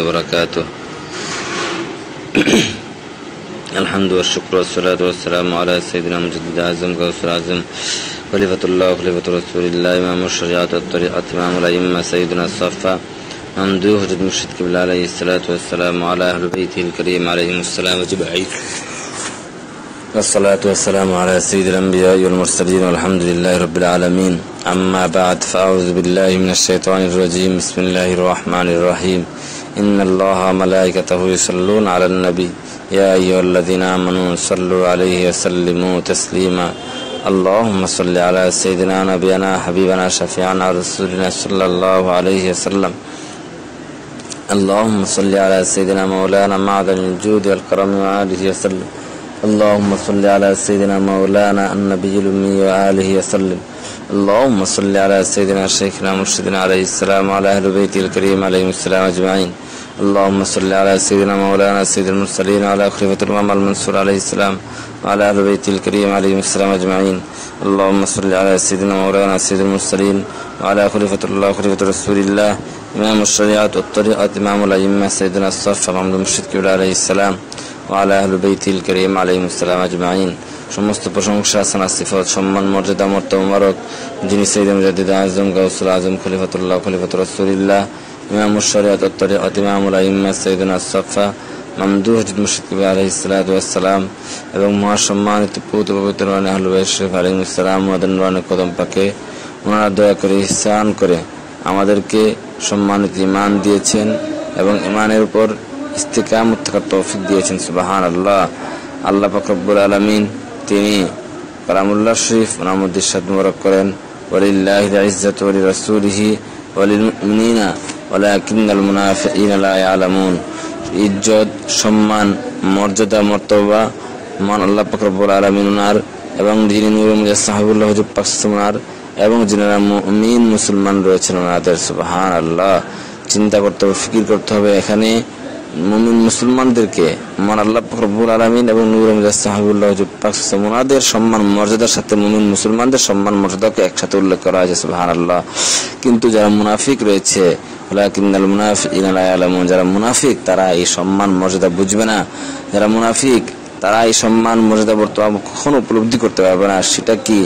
وبركاته. الحمد والشكر والصلاة والسلام على سيدنا مجدد أعظم قوس العظم خليفة الله وخليفة رسول الله إمام الشريعة والطريقة إمام الأئمة سيدنا الصفا ممدوح جد مرشد قبل عليه الصلاة والسلام على أهل بيته الكريم عليهم السلام أجمعين. والصلاة والسلام على سيد الأنبياء والمرسلين والحمد لله رب العالمين. أما بعد فأعوذ بالله من الشيطان الرجيم. بسم الله الرحمن الرحيم. إن الله وملائكته يصلون على النبي. يا أيها الذين آمنوا صلوا عليه وسلموا تسليما. اللهم صل على سيدنا نبينا حبيبنا شفيعنا رسولنا صلى الله عليه وسلم. اللهم صل على سيدنا مولانا معدن الجود والكرم وآله وسلم. اللهم صل على سيدنا مولانا النبي الأمي وآله وسلم. اللهم صل على سيدنا شيخنا مرشدنا عليه السلام وعلى أهل بيته الكريم عليهم السلام أجمعين. اللهم صل على سيدنا مولانا سيد المرسلين وعلى خليفة الإمام المنصور عليه السلام وعلى أهل بيته الكريم عليهم السلام أجمعين. اللهم صل على سيدنا مولانا سيد المرسلين وعلى خليفة الله خليفة رسول الله إمام الشريعة والطريقة إمام الأئمة سيدنا الصف محمد المرشد كبير عليه السلام وعلى أهل بيته الكريم عليهم السلام أجمعين. সমস্ত প্রশংসা সানা সিফত, সম্মান, মর্যাদা মর্ত মোবারক। যিনি সৈদ মুজাদ্দিদ আজম, গাউসুল আজম, খলিফাতুল্লাহ খলিফাত রসুলিল্লাহ, ইমাম শরিয়াত তরিকত ইমামুল আইম্মা, সৈয়দনা সাফা, মামদুহ মুর্শিদ কবি আলাইহিস সালাতু ওয়াসসালাম এবং মহাসম্মানিত পুত পবিত্র রানী আহলু বাইত শরীফ আলাইহিস সালাম ওয়াদান রানী কদম পাকে। ওনারা দয়া করে ইহসান করে আমাদেরকে সম্মানিত ইমান দিয়েছেন এবং ইমানের উপর ইস্তিকামত থাকার তৌফিক দিয়েছেন সুবাহান আল্লাহ আল্লাহ ফকরবুল আলমিন তিনি কালামুল্লাহ শরীফ ওনামুদ্দ সাদ মুবারক করেন ওলিল্লাহ ইজ্জত ওলি রসুলিহি ওলিল মুমিনিনা ওয়ালাকিন্নাল মুনাফিকিনা লা ইয়ালামুন। ইজ্জত, সম্মান, মর্যাদা, মর্তবা, মান আল্লাহ পাক রব্বুল আলামিন উনার এবং যিনি নূরুল মুজাসসাহিবুল্লাহ হুজুর পাক সুনার এবং যিনারা মুমিন মুসলমান রয়েছেন ওনাদের সুবহানাল্লাহ। চিন্তা করতে হবে, ফিকির করতে হবে এখানে। মুসলমানদেরকে মান আল্লাহ রব্বুল আলমিন এবং নুর সাহাবুল্লাহ ওনাদের সম্মান, মর্যাদার সাথে মুমিন মুসলমানদের সম্মান, মর্যাদাকে একসাথে উল্লেখ করা হয়েছে সুহান আল্লাহ কিন্তু যারা মুনাফিক রয়েছে যারা মুনাফিক, তারা এই সম্মান, মর্যাদা বুঝবে না। যারা মুনাফিক, তারা এই সম্মান, মর্যাদা বর্তমান কখনো উপলব্ধি করতে পারবে না। সেটা কি?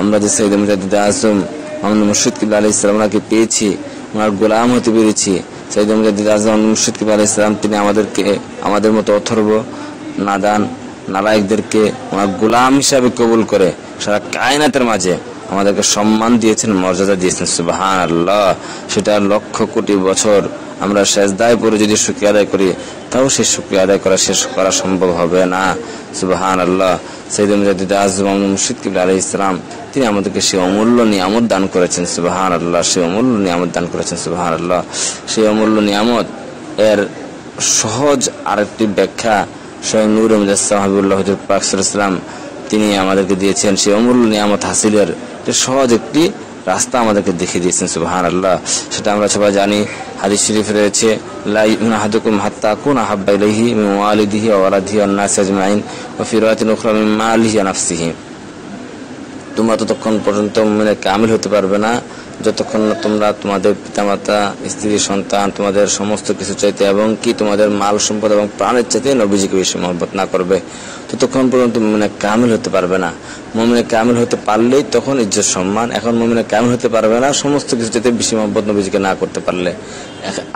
আমরা যে সৈদ মুজাদ্দিদ আজম আমাদের মুর্শিদ কিল্লা আলি ইসলামকে পেয়েছি, ওনার গোলাম হতে পেরেছি। সৈয়দ মুজাদ্দিদ আজম মুর্শিদ কিবা তিনি আমাদেরকে, আমাদের মতো অথর্ব, নাদান, নালায়কদেরকে ওনার গোলাম হিসাবে কবুল করে, সারা কায়নাতের মাঝে আমাদেরকে সম্মান দিয়েছেন, মর্যাদা দিয়েছেন। সুবাহান আল্লাহ সেটা লক্ষ কোটি বছর আমরা শেষদায় পরে যদি শুক্রিয়া আদায় করি, তাও সেই শুক্রিয়া আদায় করা শেষ করা সম্ভব হবে না। সুবাহান আল্লাহ সৈয়দ মুজাদ্দিদ আজম মুর্শিদ কিবলা আলাহ ইসলাম তিনি আমাদেরকে সে অমূল্য নিয়ামত দান করেছেন। সুবাহান আল্লাহ সে অমূল্য নিয়ামত দান করেছেন সুবাহান আল্লাহ সেই অমূল্য নিয়ামত এর সহজ আরেকটি ব্যাখ্যা স্বয়ং নূর হাবিবুল্লাহ ইসলাম তিনি আমাদেরকে দিয়েছেন। সেই অমূল্য নিয়ামত হাসিলের সহজ একটি রাস্তা আমাদেরকে দেখিয়ে দিয়েছেন সুবাহান আল্লাহ সেটা আমরা সবাই জানি। হাদিস শরীফ রয়েছে নাফসিহি। তোমরা ততক্ষণ পর্যন্ত মানে কামিল হতে পারবে না। যতক্ষণ না তোমরা তোমাদের পিতামাতা, স্ত্রী, সন্তান, তোমাদের সমস্ত কিছু চাইতে এবং কি তোমাদের মাল সম্পদ এবং প্রাণের চাইতে নবীজিকে বেশি মহব্বত না করবে, ততক্ষণ পর্যন্ত মমিনে কামিল হতে পারবে না। মমিনে কামিল হতে পারলেই তখন ইজ্জত সম্মান, এখন মমিনে কামিল হতে পারবে না, সমস্ত কিছু চাইতে বেশি মহব্বত নবীজিকে না করতে পারলে।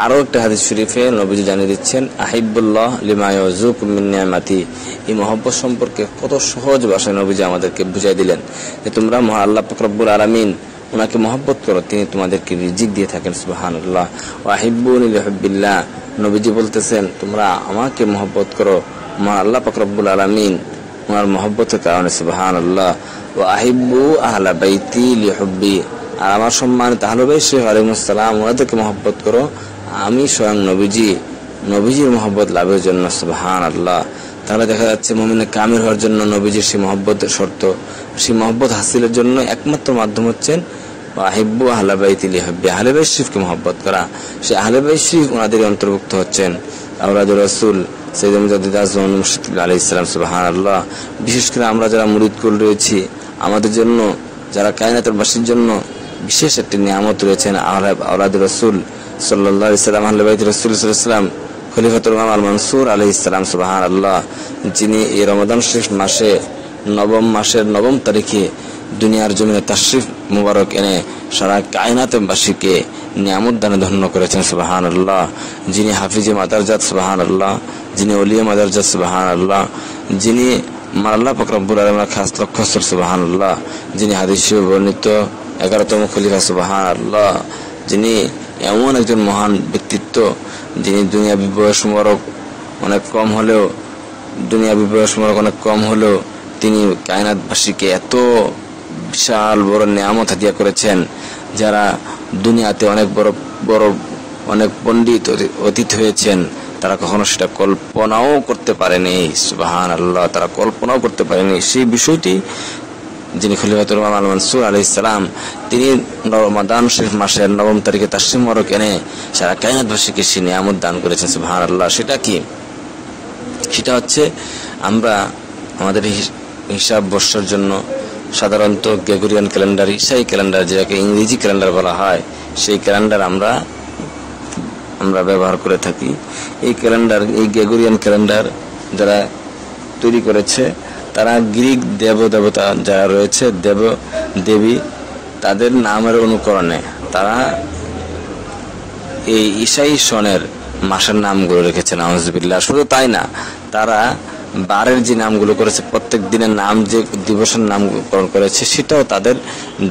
আরও একটা হাদিস শরীফে নবীজি জানিয়ে দিচ্ছেন, আহিবুল্লাহ লিমায়ুক মিনিয়ামাতি এই মহব্বত সম্পর্কে কত সহজ ভাষায় নবীজি আমাদেরকে বুঝাই দিলেন যে তোমরা মহা আল্লাহ ফকরব্বুল আলমিন ওনাকে মহব্বত করো, তিনি তোমাদেরকে রিজিক দিয়ে থাকেন সুবাহান্লাহ ও আহিবুল্লাহ নবীজি বলতেছেন, তোমরা আমাকে মহব্বত করো মা আল্লাহ ফকরব্বুল আলমিন ওনার মহব্বতের কারণে সুবাহান আল্লাহ ও আহিবু আহলা বাইতি লিহব্বি। আর আমার সম্মানিত আহলবাই শেখ আলিমুসালাম ওনাদেরকে মহব্বত করো, আমি স্বয়ং নবীজি, নবীজির মহব্বত লাভের জন্য সুবাহান আল্লাহ তাহলে দেখা যাচ্ছে মমিনে কামির হওয়ার জন্য নবীজির সেই মহব্বতের শর্ত, সেই মহব্বত হাসিলের জন্য একমাত্র মাধ্যম হচ্ছেন আহিব্বু আহলাবাইতিলি হব্বি আহলেবাই শরীফকে মহব্বত করা। সে আহলেবাই শরীফ ওনাদের অন্তর্ভুক্ত হচ্ছেন আউলাদুর রসুল সৈয়দ মুজাদ্দিদ মুর্শিদ ইসলাম সুবাহান আল্লাহ বিশেষ করে আমরা যারা মুরিদ কুল রয়েছি, আমাদের জন্য, যারা কায়নাতের বাসীর জন্য বিশেষ একটি নিয়ামত রয়েছেন আওলাদ রসুল সাল্লাহ ইসলাম আহ্লাবাইদ রসুল ইসলাম খলিফাতুল ইমাম আল মনসুর আলী ইসলাম সুবাহান আল্লাহ যিনি এই রমাদান শরীফ মাসে, নবম মাসের নবম তারিখে দুনিয়ার জমিনে তাশরিফ মুবারক এনে সারা কায়নাতে বাসীকে নিয়ামত দানে ধন্য করেছেন সুবাহান আল্লাহ যিনি হাফিজে মাদারজাত সুবাহান আল্লাহ যিনি অলিয়া মাদারজাত সুবাহান আল্লাহ যিনি মাল্লাহ ফকরাবুল আলমের খাস লক্ষ্যস্তর সুবাহান আল্লাহ যিনি হাদিস বর্ণিত, এগারোতম খলিফা সুবাহান আল্লাহ যিনি এমন একজন মহান ব্যক্তিত্ব যিনি দুনিয়া বয়স মুবারক অনেক কম হলেও, দুনিয়া বয়স মুবারক অনেক কম হলেও তিনি কায়নাতবাসীকে এত বিশাল বড় নিয়ামত হাতিয়া করেছেন, যারা দুনিয়াতে অনেক বড় বড়, অনেক পণ্ডিত অতীত হয়েছেন, তারা কখনো সেটা কল্পনাও করতে পারেনি। সুবাহান আল্লাহ তারা কল্পনাও করতে পারেনি। সেই বিষয়টি যিনি খলিফাতুল ইমাম আল মনসুর আলী ইসলাম তিনি রমাদান শরীফ মাসের নবম তারিখে তাসিম মরক এনে সারা কায়নাতবাসীকে সে নিয়ামত দান করেছেন সুবাহান আল্লাহ সেটা কি? সেটা হচ্ছে আমরা আমাদের হিসাব বর্ষের জন্য সাধারণত গ্রেগরিয়ান ক্যালেন্ডার, ইসাই ক্যালেন্ডার যেটাকে ইংরেজি ক্যালেন্ডার বলা হয়, সেই ক্যালেন্ডার আমরা আমরা ব্যবহার করে থাকি। এই ক্যালেন্ডার, এই গ্রেগরিয়ান ক্যালেন্ডার যারা তৈরি করেছে তারা গ্রিক দেব দেবতা যারা রয়েছে, দেব, দেবী, তাদের নামের অনুকরণে তারা এই ঈশাই সনের মাসের নামগুলো রেখেছে নামজবিল্লা শুধু তাই না, তারা বারের যে নামগুলো করেছে, প্রত্যেক দিনের নাম যে দিবসের নামকরণ করেছে, সেটাও তাদের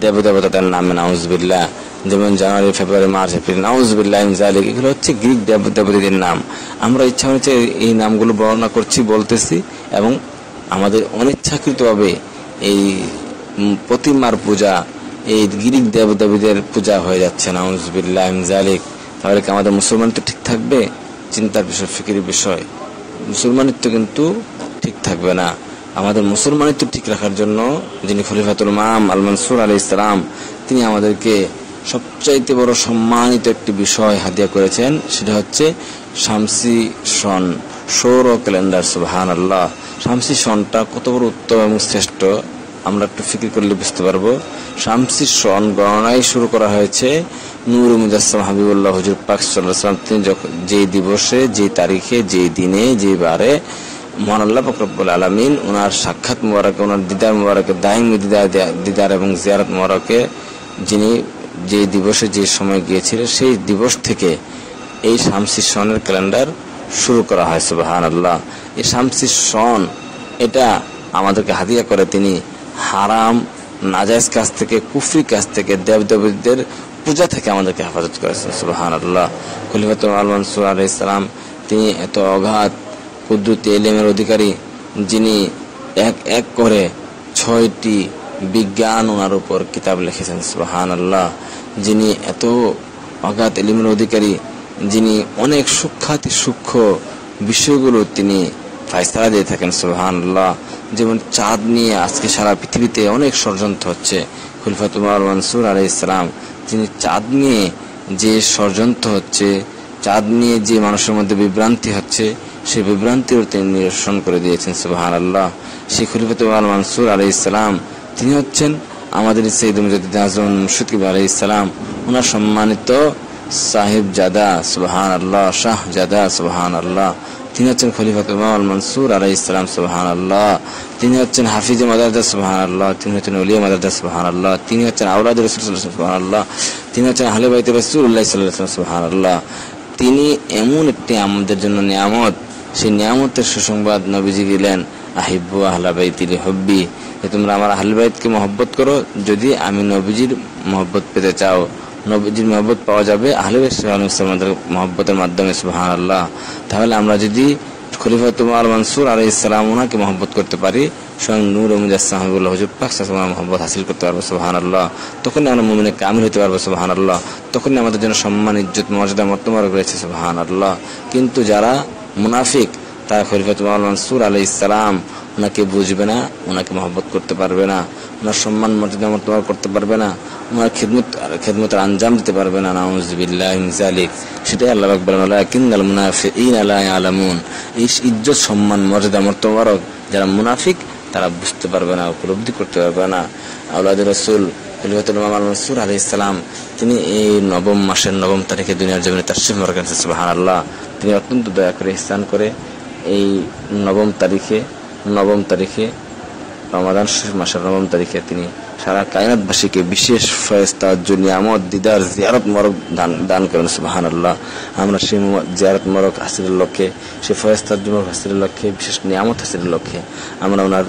দেবদেবতাদের নামে নাউজবিল্লা যেমন জানুয়ারি, ফেব্রুয়ারি, মার্চ, এপ্রিল, নাউজবিল্লাহ জালিক এগুলো হচ্ছে গ্রিক দেব দেবতাদের নাম। আমরা ইচ্ছা হচ্ছে এই নামগুলো বর্ণনা করছি, বলতেছি এবং আমাদের অনিচ্ছাকৃতভাবে এই প্রতিমার পূজা, এই গ্রিক দেবদেবীদের পূজা হয়ে যাচ্ছে নাউজবিল্লাহ জালিক তাহলে কি আমাদের মুসলমান তো ঠিক থাকবে? চিন্তার বিষয়, ফিকির বিষয়। মুসলমানিত্ব কিন্তু ঠিক থাকবে না। আমাদের মুসলমানিত্ব ঠিক রাখার জন্য যিনি খলিফাতুল মাম আল মনসুর আলী ইসলাম তিনি আমাদেরকে সবচাইতে বড় সম্মানিত একটি বিষয় হাদিয়া করেছেন, সেটা হচ্ছে শামসি সন। সৌর ক্যালেন্ডার সুবাহান আল্লাহ শামসি সনটা কত বড় উত্তম এবং শ্রেষ্ঠ, আমরা একটু ফিকির করলে বুঝতে পারব। শামসি সন গণনায় শুরু করা হয়েছে নূর মুজাসম হাবিবুল্লাহ হুজুর পাক সাল্লাম তিনি যখন যে দিবসে, যে তারিখে, যে দিনে, যে বারে মহান আল্লাহ ফকরবুল আলমিন ওনার সাক্ষাৎ মোবারকে ওনার দিদার মোবারকে দাইম দিদার দিদার এবং জিয়ারত মোবারকে, যিনি যে দিবসে যে সময় গিয়েছিলেন সেই দিবস থেকে এই শামসি সনের ক্যালেন্ডার শুরু করা হয় সুবাহান আল্লাহ এই শামসি সন এটা আমাদেরকে হাদিয়া করে তিনি হারাম নাজাইজ কাছ থেকে, কুফরি কাছ থেকে, দেবদেবীদের পূজা থেকে আমাদেরকে হেফাজত করেছেন সুবাহান আল্লাহ খলিফাতুল আল মনসুর আলহ ইসলাম, তিনি এত অগাধ কুদ্দুতি এলিমের অধিকারী, যিনি এক এক করে ছয়টি বিজ্ঞান ওনার উপর কিতাব লিখেছেন সুবাহান আল্লাহ যিনি এত অগাধ, এলিমের অধিকারী যিনি অনেক সূক্ষাতি সূক্ষ্ম বিষয়গুলো তিনি ফাইসলা দিয়ে থাকেন সুবাহান আল্লাহ যেমন চাঁদ নিয়ে আজকে সারা পৃথিবীতে অনেক ষড়যন্ত্র হচ্ছে। খুলফাতুমার মনসুর আলাই ইসলাম তিনি চাঁদ নিয়ে যে ষড়যন্ত্র হচ্ছে, চাঁদ নিয়ে যে মানুষের মধ্যে বিভ্রান্তি হচ্ছে, সেই বিভ্রান্তিও তিনি নিরসন করে দিয়েছেন সুবাহান আল্লাহ সেই খলিফাতুল মানসুর আলাই ইসলাম তিনি হচ্ছেন আমাদের সঈদ মুজাদ্দিদ আজম মুর্শিদ আলাই ইসলাম ওনার সম্মানিত সাহেব জাদা সুবাহান আল্লাহ শাহ জাদা সুবাহান আল্লাহ তিনি হচ্ছেন খলিফাতুল মনসুর আলাই ইসলাম সুবাহান আল্লাহ তিনি হচ্ছেন হাফিজ মাদারদা সুবাহান আল্লাহ তিনি হচ্ছেন উলিয়া মাদারদা সুবাহান আল্লাহ তিনি হচ্ছেন আউলাদ রসুল সুবাহান আল্লাহ তিনি হচ্ছেন আহলে বাইতে রসুল্লাহ সাল্লাহ সুবাহান আল্লাহ তিনি এমন একটি আমাদের জন্য নিয়ামত, সেই নিয়ামতের সুসংবাদ নবীজি দিলেন, আহিব্বু আহলা বাইতিলি হব্বি। যে তোমরা আমার আহল বাইতকে মহব্বত করো, যদি আমি নবীজির মহব্বত পেতে চাও। নবীজির মহব্বত পাওয়া যাবে। আহলে ইসলামের মহব্বতের মাধ্যমে সুবাহান আল্লাহ তাহলে আমরা যদি খলিফা তুমাল মনসুর আলাই ইসলাম ওনাকে মহব্বত করতে পারি, স্বয়ং নূর মুজাসমাহুল্লাহ হুজুর পাক মহব্বত হাসিল করতে পারব সুবাহান আল্লাহ তখনই আমরা মুমিনে কামিল হতে পারব সুবাহান আল্লাহ তখনই আমাদের জন্য সম্মান, ইজ্জত, মর্যাদা মর্তমার রয়েছে সুবাহান আল্লাহ কিন্তু যারা মুনাফিক, তারা খলিফা তুমাল মনসুর আলাই ইসলাম ওনাকে বুঝবে না, ওনাকে মহব্বত করতে পারবে না, ওনার সম্মান মর্যাদা মর্তমার করতে পারবে না, ওনার খেদমত, খেদমতের আঞ্জাম দিতে পারবে না, নাউজবিল্লাহ জালিক সেটাই আল্লাহ আকবর কিন্দাল মুনাফিক আলামুন এই ইজ্জত, সম্মান, মর্যাদা মর্তমারক যারা মুনাফিক, তারা বুঝতে পারবে না, উপলব্ধি করতে পারবে না। আউলাদ রসুল খলিফাতুল ইমাম আল ইসলাম তিনি এই নবম মাসের নবম তারিখে দুনিয়ার জমিনে করেছেন সুবাহান আল্লাহ তিনি অত্যন্ত দয়া করে স্থান করে এই নবম তারিখে নবম তারিখে, রমাদান শেষ মাসের নবম তারিখে তিনি সারা কায়নাতবাসীকে বিশেষ ফয়েস্তা নিয়ামত দিদার, জিয়ারত মরক দান দান করেন সুবাহান আল্লাহ আমরা সেই জিয়ারত মরক হাসিলের লক্ষ্যে, সেই ফয়েস্তার মরক হাসিলের লক্ষ্যে, বিশেষ নিয়ামত হাসিলের লক্ষ্যে আমরা ওনার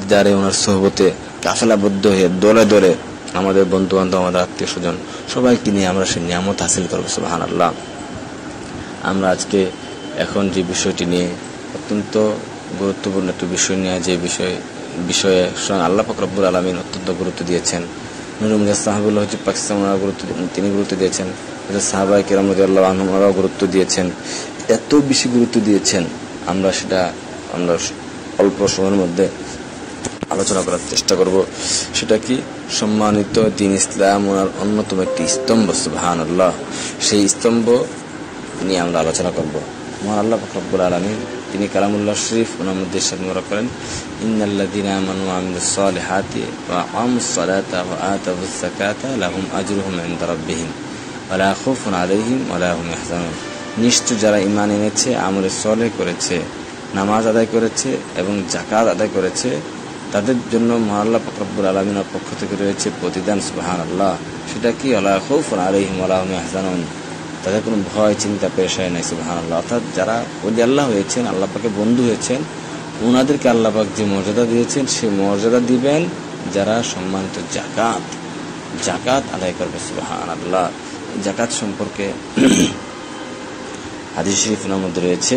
দিদারে, ওনার সহবতে কাফেলাবদ্ধ হয়ে দলে দলে আমাদের বন্ধু বান্ধব আমাদের আত্মীয় স্বজন সবাইকে নিয়ে আমরা সেই নিয়ামত হাসিল করব সুবাহান আল্লাহ আমরা আজকে এখন যে বিষয়টি নিয়ে অত্যন্ত গুরুত্বপূর্ণ একটি বিষয় নিয়ে যে বিষয়, বিষয়ে স্বয়ং আল্লাহ ফকরবুল আলমিন অত্যন্ত গুরুত্ব দিয়েছেন। নুরুল সাহাবুল্লাহ হচ্ছে পাকিস্তান গুরুত্ব, তিনি গুরুত্ব দিয়েছেন। সাহাবাই কিরাম আল্লাহ আহমরাও গুরুত্ব দিয়েছেন। এত বেশি গুরুত্ব দিয়েছেন, আমরা সেটা, আমরা অল্প সময়ের মধ্যে আলোচনা করার চেষ্টা করব। সেটা কি? সম্মানিত দিন ইসলাম ওনার অন্যতম একটি স্তম্ভ সুবাহান আল্লাহ সেই স্তম্ভ নিয়ে আমরা আলোচনা করব। মহান আল্লাহ ফকরবুল আলমী তিনি কালামুল্লাহ শরীফ ওনার মধ্যে সামনে করেন। ইন্নাল্লাযীনা আমানু ওয়া আমিলুস সালিহাতি ওয়া আকামুস সালাতা ওয়া আতাবুস যাকাতা লাহুম আজরুহুম ইনদা রাব্বিহিম। ওয়া লা খাউফুন আলাইহিম ওয়া লা হুম ইয়াহজানুন। নিশ্চয় যারা ঈমান এনেছে, আমলে সলে করেছে, নামাজ আদায় করেছে এবং জাকাত আদায় করেছে, তাদের জন্য মহাল্লা ফকরবুল আলমিনের পক্ষ থেকে রয়েছে প্রতিদান সুবাহান আল্লাহ সেটা কি? আল্লাহ খৌফুন আলহিম আল্লাহ হাসানুন তাদের কোনো ভয়, চিন্তা, পেশায় নাই সুবাহান আল্লাহ অর্থাৎ যারা ওলি আল্লাহ হয়েছেন, আল্লাহ পাকে বন্ধু হয়েছেন ওনাদেরকে আল্লাহ পাক যে মর্যাদা দিয়েছেন, সেই মর্যাদা দিবেন যারা সম্মানিত জাকাত জাকাত আদায় করবে সুবাহান আল্লাহ জাকাত সম্পর্কে হাদিস শরীফের মধ্যে রয়েছে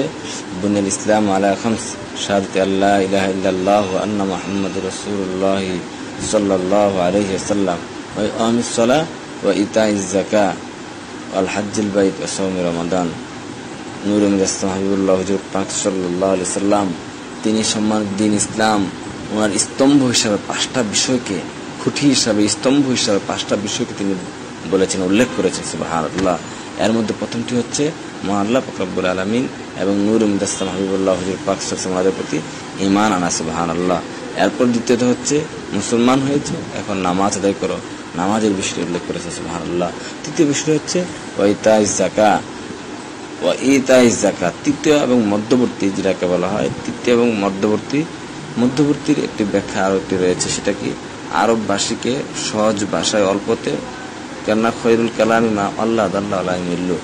বুনিয়াল ইসলাম আলা খামস শাহাদাত আল্লাহ ইলাহ ইল্লাল্লাহ আন্না মুহাম্মাদুর রাসূলুল্লাহ সাল্লাল্লাহু আলাইহি ওয়াসাল্লাম। ওয়া ইকামিস সালাহ ওয়া ইতাইজ যাকাত। ওয়াল হাজ্জিল বাইত রমাদান। নূর মুজাসসাম হাবিবুল্লাহ হুজুর পাক সাল্লাম, তিনি সম্মান দিন ইসলাম, ওনার স্তম্ভ হিসাবে পাঁচটা বিষয়কে, খুঁটি হিসাবে স্তম্ভ হিসাবে পাঁচটা বিষয়কে তিনি বলেছেন, উল্লেখ করেছেন, সুবহানাল্লাহ। এর মধ্যে প্রথমটি হচ্ছে মহাল্লাহ ফকরাবুল আলমিন এবং নূর মুদাস্তাম হাবিবুল্লাহ হজুর পাক সমাজের প্রতি ইমান আনা সুবাহান আল্লাহ এরপর দ্বিতীয়ত হচ্ছে, মুসলমান হয়েছে, এখন নামাজ আদায় করো। নামাজের বিষয়টি উল্লেখ করেছে সুবাহান আল্লাহ তৃতীয় বিষয় হচ্ছে জাকা জাকা তৃতীয় এবং মধ্যবর্তী যেটাকে বলা হয়, তৃতীয় এবং মধ্যবর্তী, মধ্যবর্তীর একটি ব্যাখ্যা আরও একটি রয়েছে, সেটা কি? আরববাসীকে সহজ ভাষায় অল্পতে, কেননা খৈরুল কালামি মা আল্লাহ আল্লাহ মিল্লু।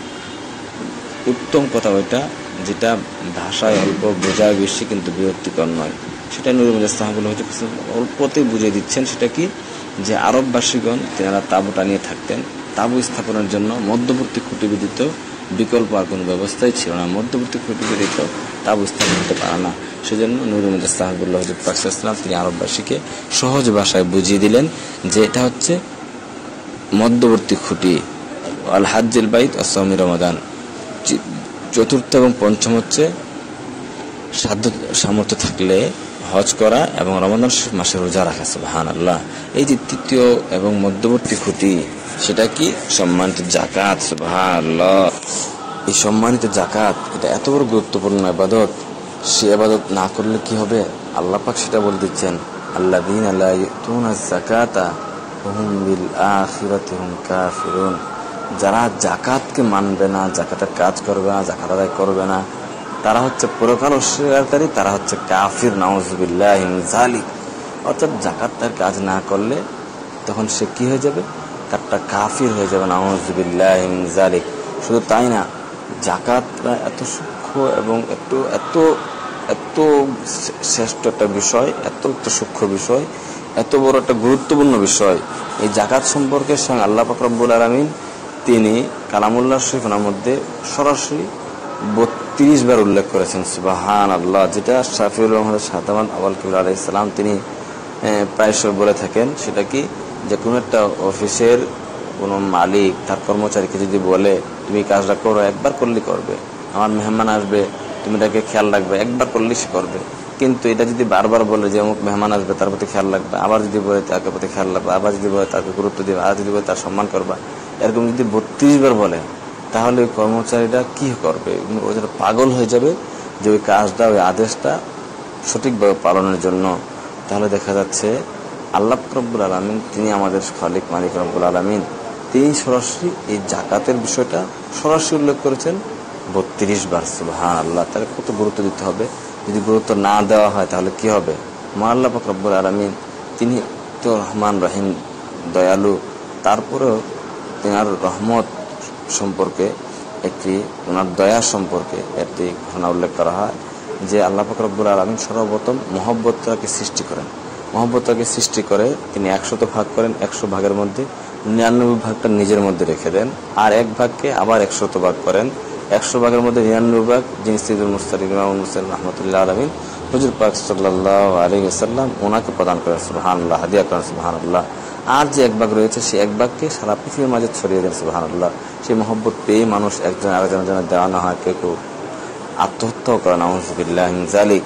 উত্তম কথা ওইটা, যেটা ভাষায় অল্প বোঝায় বেশি কিন্তু বিরক্তিকর নয়। সেটা নুরুল ইসলামগুলো হচ্ছে অল্পতে বুঝিয়ে দিচ্ছেন, সেটা কি? যে আরববাসীগণ তেনারা তাবু টানিয়ে থাকতেন, তাবু স্থাপনের জন্য মধ্যবর্তী খুঁটি বিদিত বিকল্প আর কোনো ব্যবস্থাই ছিল না। মধ্যবর্তী খুঁটি বিদিত তাবু স্থাপন করতে পারে না। সেজন্য নুরুল সাহাবুল্লাহ হজরত পাকসাল্লাম তিনি আরববাসীকে সহজ ভাষায় বুঝিয়ে দিলেন যে এটা হচ্ছে মধ্যবর্তী খুঁটি। আল হাজ্জেল বাইত অসমী রমাদান। চতুর্থ এবং পঞ্চম হচ্ছে সাধ্য, সামর্থ্য থাকলে হজ করা এবং রমাদান মাসে রোজা রাখা সুবাহান আল্লাহ এই যে তৃতীয় এবং মধ্যবর্তী খুঁটি, সেটা কি সম্মানিত জাকাত সুবাহান আল্লাহ এই সম্মানিত জাকাত এটা এত বড় গুরুত্বপূর্ণ আবাদত সে আবাদত না করলে কি হবে? আল্লাহ পাক সেটা বলে দিচ্ছেন আল্লাহ দিন আল্লাহ জাকাতা হুম বিল আখিরাতি হুম কাফিরুন। যারা জাকাতকে মানবে না জাকাতের কাজ করবে না জাকাত আদায় করবে না তারা হচ্ছে পুরকাল অস্বীকারী, তারা হচ্ছে কাফির নওয়াজবিল্লাহ জালিক অর্থাৎ জাকাত তার কাজ না করলে তখন সে কি হয়ে যাবে? তারটা কাফির হয়ে যাবে নওয়াজবিল্লাহ জালিক শুধু তাই না জাকাত এত সূক্ষ্ম এবং এত এত এত শ্রেষ্ঠ একটা বিষয়, এত একটা সূক্ষ্ম বিষয়, এত বড় একটা গুরুত্বপূর্ণ বিষয়। এই জাকাত সম্পর্কে সঙ্গে আল্লাহ ফকরবুল আলমিন তিনি কালামুল্লাহ শরীফের মধ্যে সরাসরি বত্রিশ বার উল্লেখ করেছেন সুবাহান আল্লাহ যেটা শাফিউর রহমান সাদামান আবাল কবির আলাই ইসলাম তিনি প্রায়শই বলে থাকেন। সেটা কি? যে কোনো একটা অফিসের কোনো মালিক, তার কর্মচারীকে যদি বলে, তুমি কাজটা করো, একবার করলে করবে। আমার মেহমান আসবে, তুমি এটাকে খেয়াল রাখবে, একবার করলেই সে করবে। কিন্তু এটা যদি বারবার বলে যে অমুক মেহমান আসবে, তার প্রতি খেয়াল রাখবে, আবার যদি বলে তাকে প্রতি খেয়াল রাখবে, আবার যদি বলে তাকে গুরুত্ব দিবে আর যদি বলে তার সম্মান করবা, এরকম যদি বত্রিশ বার বলে তাহলে ওই কর্মচারীরা কি করবে? ওদের পাগল হয়ে যাবে যে ওই কাজটা, ওই আদেশটা সঠিকভাবে পালনের জন্য। তাহলে দেখা যাচ্ছে, আল্লাহ রব্বুল আলমিন, তিনি আমাদের খালিক, মালিক রব্বুল আলমিন, তিনি সরাসরি এই জাকাতের বিষয়টা সরাসরি উল্লেখ করেছেন। বত্রিশ বার সুবহান আল্লাহ তাহলে কত গুরুত্ব দিতে হবে? যদি গুরুত্ব না দেওয়া হয়, তাহলে কি হবে? মা আল্লাহ রব্বুল আলমিন, তিনি তো রহমান, রহিম, দয়ালু। তারপরেও তেনার রহমত সম্পর্কে, একটি ওনার দয়া সম্পর্কে একটি ঘটনা উল্লেখ করা হয়, যে আল্লাহ ফকরবুল আলমিন সর্বপ্রথম মোহব্বতটাকে সৃষ্টি করেন। মোহব্বতটাকে সৃষ্টি করে তিনি একশত ভাগ করেন, একশো ভাগের মধ্যে নিরানব্বই ভাগটা নিজের মধ্যে রেখে দেন, আর এক ভাগকে আবার একশত ভাগ করেন। একশো ভাগের মধ্যে নিরানব্বই ভাগ যিনি সিদুল মুস্তারিক ইমামুল মুসলিম রহমতুল্লাহ আলমিন, হজুর পাক সাল্লাহ আলী সাল্লাম ওনাকে প্রদান করেন সুবাহান্লাহ হাদিয়া করেন সুবাহান্লাহ আর যে এক ভাগ রয়েছে সেই এক ভাগকে সারা পৃথিবীর মাঝে ছড়িয়ে দেন সুবাহান্লাহ সেই মহব্বত পেয়ে মানুষ একজন আরেকজনের জন্য দেওয়ানো হয়, কেউ কেউ আত্মহত্যাও করেন আহমদুবিল্লাহ জালিক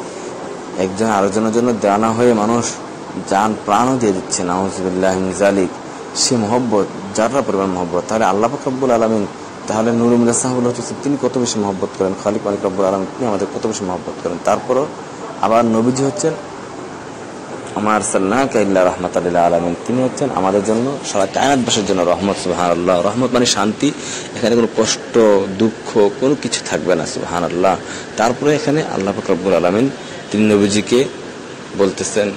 একজন আরেকজনের জন্য দেওয়ানা হয়ে মানুষ যান প্রাণও দিয়ে দিচ্ছে নাউজুবিল্লাহ জালিক সে মহব্বত, যারা পরিমাণ মহব্বত। তাহলে আল্লাহ ফকরবুল আলমিন, তাহলে নুরুল সাহাবুল হচ্ছে তিনি কত বেশি মহব্বত করেন? খালিক মালিক রব্বুল আলম তিনি আমাদের কত বেশি মহব্বত করেন? তারপরও আবার নবীজি হচ্ছেন আমার সাল্লাহ কাইল্লা রহমত আল্লাহ আলমিন। তিনি হচ্ছেন আমাদের জন্য, সারা কায়নাতবাসের জন্য রহমত সুবাহান আল্লাহ রহমত মানে শান্তি। এখানে কোনো কষ্ট, দুঃখ, কোনো কিছু থাকবে না সুবাহান আল্লাহ তারপরে এখানে আল্লাহ ফকরবুল আলমিন, তিনি নবীজিকে বলতেছেন,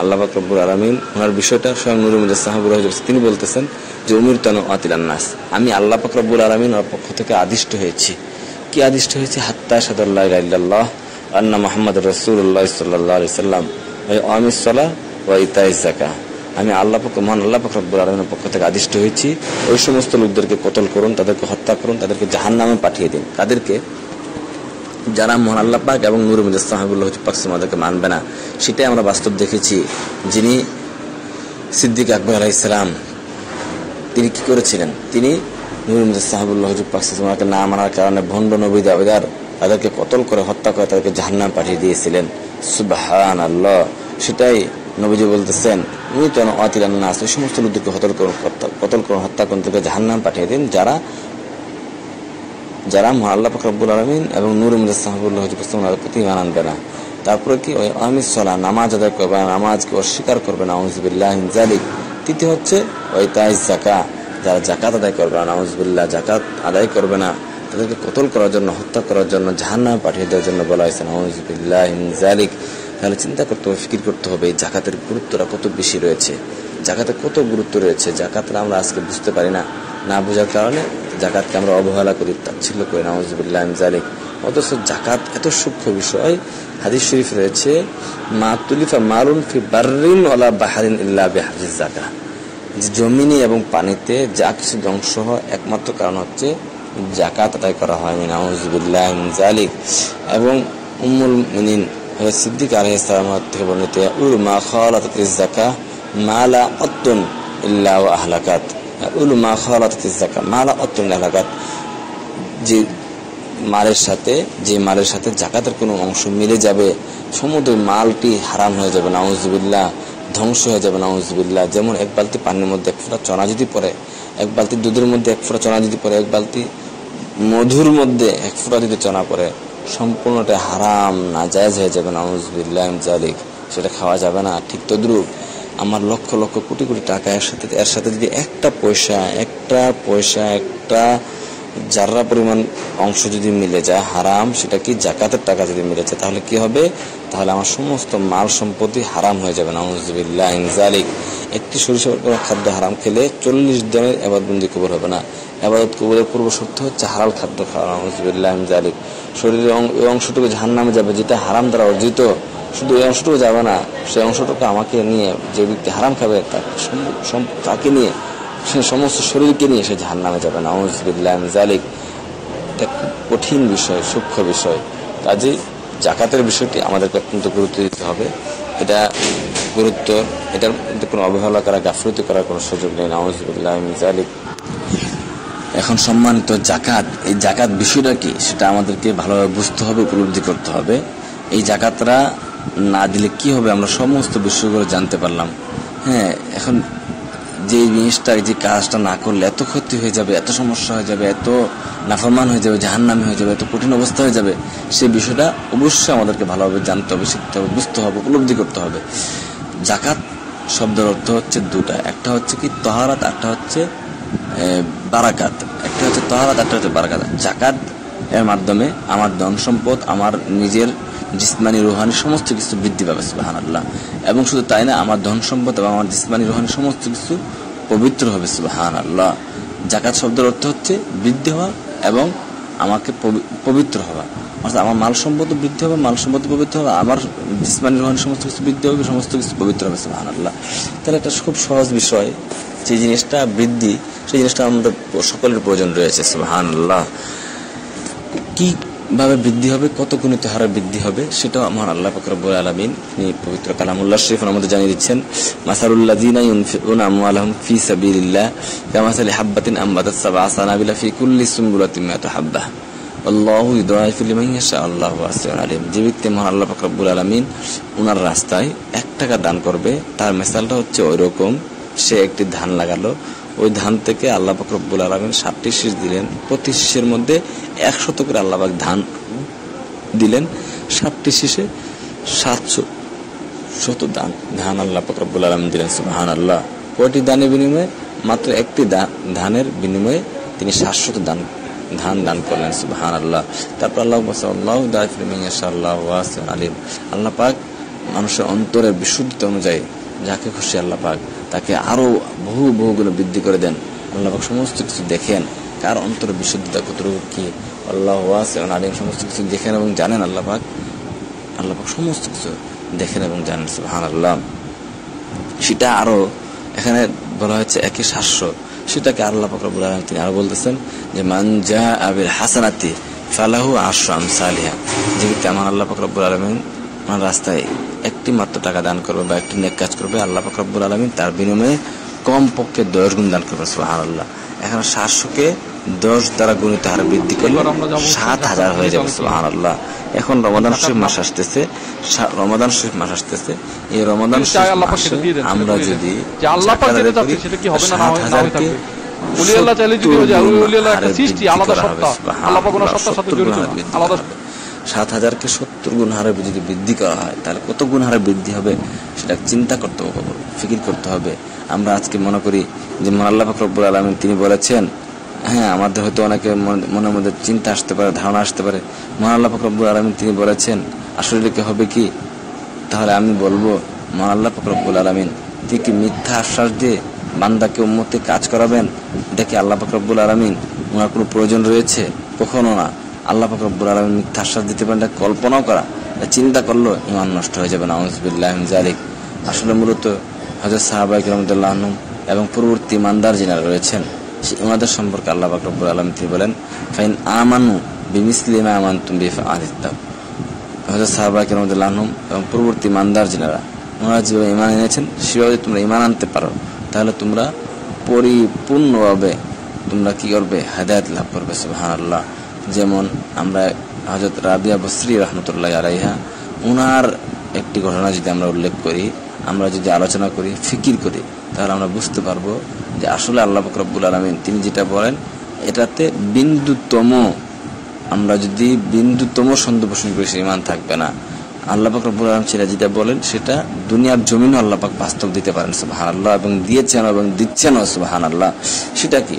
আল্লাহ রব্বুল আলমিন, ওনার বিষয়টা স্বয়ং নুরুল সাহাবুর তিনি বলতেছেন যে, উমির তানু আতিলান্নাস আমি আল্লাহ পাক রব্বুল আলমিন ওর পক্ষ থেকে আদিষ্ট হয়েছি। কি আদিষ্ট হয়েছে? হাত্তা সাদাল্লাহ ইল্লাল্লাহ, আন্না মোহাম্মদ রসুল্লাহ সাল্লাহ সাল্লাম ও আমি আল্লাহ পক্ষ মহান আল্লাহ পাক রব্বুল আলমিনের পক্ষ থেকে আদিষ্ট হয়েছি। ওই সমস্ত লোকদেরকে কতল করুন, তাদেরকে হত্যা করুন, তাদেরকে জাহান নামে পাঠিয়ে দিন। তাদেরকে যারা মহান আল্লাহ পাক এবং নুর মুজাস্তাহাবুল্লাহ পাক আমাদেরকে মানবে না, সেটাই আমরা বাস্তব দেখেছি। যিনি সিদ্দিক আকবর আলাহ ইসলাম তিনি কি করেছিলেন? তিনি নুর মুজাস্তাহাবুল্লাহ পাক আমাকে না মানার কারণে ভণ্ড নবী দাবিদার তাদেরকে কতল করে হত্যা করে তাদেরকে জাহান্নাম পাঠিয়ে দিয়েছিলেন। সুবাহান আল্লাহ সেটাই নবীজি বলতেছেন উনি তো অতিরান্নাস ওই সমস্ত লোকদেরকে হতল করুন কতল করুন হত্যা করুন তাদেরকে জাহান্নাম পাঠিয়ে দিন। যারা যারা আল্লাহ ফখরবুল আলমিন এবং নুর মুজাহাবুল্লাহ ওনাদের প্রতি ইমান আনবে না। তারপরে কি? ওই আমির সলা নামাজ আদায় করবে না, নামাজকে অস্বীকার করবে না আউজবিল্লাহ জালিক তৃতীয় হচ্ছে ওই তাই জাকা যারা জাকাত আদায় করবে না নাউজবিল্লাহ জাকাত আদায় করবে না, তাদেরকে কতল করার জন্য, হত্যা করার জন্য, জাহান্নাম পাঠিয়ে দেওয়ার জন্য বলা হয়েছে নাউজবিল্লাহ জালিক তাহলে চিন্তা করতে হবে, ফিকির করতে হবে, জাকাতের গুরুত্বটা কত বেশি রয়েছে। জাকাতের কত গুরুত্ব রয়েছে? জাকাতটা আমরা আজকে বুঝতে পারি না। না বোঝার কারণে জাকাতকে আমরা অবহেলা করি, তাচ্ছিল্য করি, নাউজুবিল্লাহ জালিক অথচ জাকাত এত সূক্ষ্ম বিষয়। হাদিস শরীফ রয়েছে, মা তুলিফা মারুন ফি বারিন ওলা বাহারিন ইল্লা বেহাফিজ জাকা জমিনে এবং পানিতে যা কিছু ধ্বংস হয়, একমাত্র কারণ হচ্ছে জাকাত আদায় করা হয় নাউজুবিল্লাহ জালিক এবং উম্মুল মিনিন সিদ্দিক আলহিসাম থেকে বর্ণিত উর মা খালাত জাকা মালা অত্তুন ইল্লা আহলাকাত। উল মা খালাত জাকা মালা অত্তুন আহলাকাত। যে মালের সাথে, যে মালের সাথে জাকাতের কোনো অংশ মিলে যাবে সমুদ্র মালটি হারাম হয়ে যাবে, নাউজুবিল্লাহ, ধ্বংস হয়ে যাবে, নাউজুবিল্লাহ। যেমন এক বালতি পানির মধ্যে এক ফোঁটা চনা যদি পড়ে, এক বালতি দুধের মধ্যে এক ফোঁটা চনা যদি পড়ে, এক বালতি মধুর মধ্যে এক ফোঁটা যদি চনা পড়ে সম্পূর্ণটা হারাম না জায়জ হয়ে যাবে, নাউজুবিল্লাহ জালিক সেটা খাওয়া যাবে না, ঠিক তদ্রুপ। আমার লক্ষ লক্ষ কোটি কোটি টাকা এর সাথে এর সাথে যদি একটা পয়সা একটা পয়সা, একটা যারা পরিমাণ অংশ যদি মিলে যায়, হারাম, সেটা কি জাকাতের টাকা যদি মিলে যায়, তাহলে কি হবে? তাহলে আমার সমস্ত মাল সম্পত্তি হারাম হয়ে যাবে, নাউজুবিল্লাহ জালিক একটি সরিষার খাদ্য হারাম খেলে চল্লিশ দিনের এবাদবন্দি কবর হবে না। এবাদত কবরের পূর্ব শর্ত হচ্ছে হারাল খাদ্য খাওয়া। নাউজুবিল্লাহ জালিক শরীরের ওই অংশটুকু জাহান নামে যাবে, যেটা হারাম দ্বারা অর্জিত। শুধু এই অংশটুকু যাবে না, সেই অংশটুকু আমাকে নিয়ে, যে ব্যক্তি হারাম খাবে তাকে নিয়ে, সে সমস্ত শরীরকে নিয়ে সে জাহান নামে যাবে না জালিক এটা খুব কঠিন বিষয়, সূক্ষ্ম বিষয়। কাজেই জাকাতের বিষয়টি আমাদেরকে অত্যন্ত গুরুত্ব দিতে হবে। এটা গুরুত্ব, এটার কোনো অবহেলা করা, গাফলতি করার কোনো সুযোগ নেই। নাউজুবিল্লাহ জালিক এখন সম্মানিত জাকাত, এই জাকাত বিষয়টা কি? সেটা আমাদেরকে ভালোভাবে বুঝতে হবে, উপলব্ধি করতে হবে। এই জাকাতরা না দিলে কি হবে? আমরা সমস্ত বিষয়গুলো জানতে পারলাম। হ্যাঁ এখন যে জিনিসটা যে কাজটা না করলে এত ক্ষতি হয়ে যাবে, এত সমস্যা হয়ে যাবে, এত নাফরমান হয়ে যাবে, জাহান্নামি হয়ে যাবে, এত কঠিন অবস্থা হয়ে যাবে সেই বিষয়টা অবশ্যই আমাদেরকে ভালোভাবে জানতে হবে, শিখতে হবে, বুঝতে হবে, উপলব্ধি করতে হবে। জাকাত শব্দের অর্থ হচ্ছে দুটা। একটা হচ্ছে কি? তহারাত, একটা হচ্ছে বারাকাত। একটা হচ্ছে তহারাত, একটা হচ্ছে বারাকাত। জাকাত এর মাধ্যমে আমার ধন সম্পদ, আমার নিজের জিসমানি রুহানি সমস্ত কিছু বৃদ্ধি পাবে সুবাহান আল্লাহ এবং শুধু তাই না, আমার ধন সম্পদ এবং আমার জিসমানি রুহানি সমস্ত কিছু পবিত্র হবে সুবাহান আল্লাহ জাকাত শব্দের অর্থ হচ্ছে বৃদ্ধি হওয়া এবং আমাকে পবিত্র হওয়া। অর্থাৎ আমার মাল সম্পদ বৃদ্ধি হবে, মাল সম্পদ পবিত্র হবে, আমার জিসমানি রোহানি সমস্ত কিছু বৃদ্ধি হবে, সমস্ত কিছু পবিত্র হবে সুবাহান আল্লাহ তাহলে একটা খুব সহজ বিষয়। যে জিনিসটা বৃদ্ধি, সেই জিনিসটা আমাদের সকলের প্রয়োজন রয়েছে সুবাহান আল্লাহ বৃদ্ধি হবে, কত গুণিত হারে বৃদ্ধি হবে, সেটাও আমার আল্লাহ ফকরবুল আলমিন, তিনি পবিত্র কালামুল্লাহ শরীফ আমাদের জানিয়ে দিচ্ছেন মাসারুল্লাযিনা ইউনফিকুনা আমওয়ালাহুম ফি সাবিলিল্লাহ, কামাসালি হাব্বাতিন সানাবিলা ফি কুল্লি হাব্বাহ। আল্লাহু ইউদাইফু লিমান আল্লাহু ওয়াসিউন আলিম। যে ব্যক্তি মহান আল্লাহ পাক রব্বুল আলামিন, উনার রাস্তায় এক টাকা দান করবে, তার মিসালটা হচ্ছে ওইরকম সে একটি ধান লাগালো। ওই ধান থেকে আল্লাহ পাক রব্বুল আলামিন ষাটটি শীষ দিলেন। প্রতি শীষের মধ্যে একশত করে আল্লাহ পাক ধান দিলেন ষাটটি শীষে। সাতশো শত দান ধান আল্লাহ পাক রব্বুল আলামিন দিলেন সুবহান আল্লাহ কয়টি দানের বিনিময়ে? মাত্র একটি ধানের বিনিময়ে তিনি সাতশত দান ধান দান করলেন সুবহান আল্লাহ তারপর আল্লাহ আল্লাহ ওয়াসিউন আলিম। আল্লাহ পাক মানুষের অন্তরের বিশুদ্ধতা অনুযায়ী যাকে খুশি আল্লাহ পাক তাকে আরও বহু বহু গুণ বৃদ্ধি করে দেন। আল্লাহ সমস্ত কিছু দেখেন। কার অন্তরের বিশুদ্ধতা কতটুকু কি? আল্লাহ ওয়াসিউন আলিম সমস্ত কিছু দেখেন এবং জানেন আল্লাহ পাক। আল্লাহ সমস্ত কিছু দেখেন এবং জানেন সুবহান আল্লাহ সেটা আরও এখানে বলা হয়েছে একই শাস্য সেটাকে আল্লাহ পাক রব্বুল তিনি আরও বলতেছেন যে, মান জা আবিল হাসানাতি ফালাহু আশরু আমসালিহা। যে ব্যক্তি আমার আল্লাহ পাক রব্বুল আলামিন আমার রাস্তায় একটি মাত্র টাকা দান করবে বা একটি নেক কাজ করবে আল্লাহ পাক রব্বুল আলামিন তার বিনিময়ে কম পক্ষে দশ গুণ দান করবে সুবহানাল্লাহ এখানে সাতশোকে দশ দ্বারা গুণিত হারে বৃদ্ধি করলে সাত হাজার হয়ে যাবে সুবহানাল্লাহ এখন রমাদান শরীফ মাস আসতেছে রমাদান শরীফ মাস আসতেছে এই রমাদান আল্লাহ আমরা যদি আল্লাহ সাত হাজারকে। চাইলে যদি আল্লাহ আলাদা সত্তা। আল্লাহ সত্তার সাথে জড়িত আলাদা- হবে। সাত হাজারকে সত্তর গুণ হারে যদি বৃদ্ধি করা হয়, তাহলে কত গুণ হারে বৃদ্ধি হবে সেটা চিন্তা করতে হবে, ফিকির করতে হবে। আমরা আজকে মনে করি যে, মহান আল্লাহ ফকরবুল আলমিন তিনি বলেছেন হ্যাঁ আমাদের হয়তো অনেকে মনে- মনের মধ্যে চিন্তা আসতে পারে, ধারণা আসতে পারে। মহান আল্লাহ ফকরবুল আলমিন তিনি বলেছেন, আসলে কি হবে কি? তাহলে আমি বলব, মহান আল্লাহ ফকরবুল আলমিন, তিনি কি মিথ্যা আশ্বাস দিয়ে বান্দাকে উম্মতে কাজ করাবেন? কি আল্লাহ ফকরবুল আলমিন ওনার কোনো প্রয়োজন রয়েছে? কখনো না। আল্লাহ ফকরবুল আলমিন মিথ্যা আশ্বাস দিতে পারেন, এটা কল্পনাও করা। এটা চিন্তা করল ইমান নষ্ট হয়ে যাবে না। আউজবিল্লাহ জালিক আসলে মূলত হজরত সাহাবাই কিরমদুল্লাহ এবং পূর্ববর্তী ইমানদার যিনারা রয়েছেন, সে ওনাদের সম্পর্কে আল্লাহ ফকরবুল আলম তিনি বলেন, ফাইন আমানু বিমিসলিমা আমান তুমি আদিত্যাব হজরত সাহাবা কিরমদুল্লাহ এবং পূর্ববর্তী ইমানদার যিনারা ওনারা যেভাবে ইমান এনেছেন, সেভাবে তোমরা ইমান আনতে পারো, তাহলে তোমরা পরিপূর্ণভাবে তোমরা কি করবে? হেদায়ত লাভ করবে সুবহান আল্লাহ যেমন আমরা হজরত রাবিয়া বসরি রহমতুল্লাহ আলাইহা, উনার একটি ঘটনা যদি আমরা উল্লেখ করি, আমরা যদি আলোচনা করি, ফিকির করি, তাহলে আমরা বুঝতে পারব যে আসলে আল্লাহ ফকরবুল আলমিন তিনি যেটা বলেন, এটাতে বিন্দুতম, আমরা যদি বিন্দুতম সন্দেহ পোষণ করি সে ইমান থাকবে না। আল্লাহ পাক রব্বুল আলম সেটা যেটা বলেন, সেটা দুনিয়ার জমিনও আল্লাহ পাক বাস্তব দিতে পারেন সুবাহান আল্লাহ এবং দিয়েছেন এবং দিচ্ছেন সুবাহান আল্লাহ সেটা কি?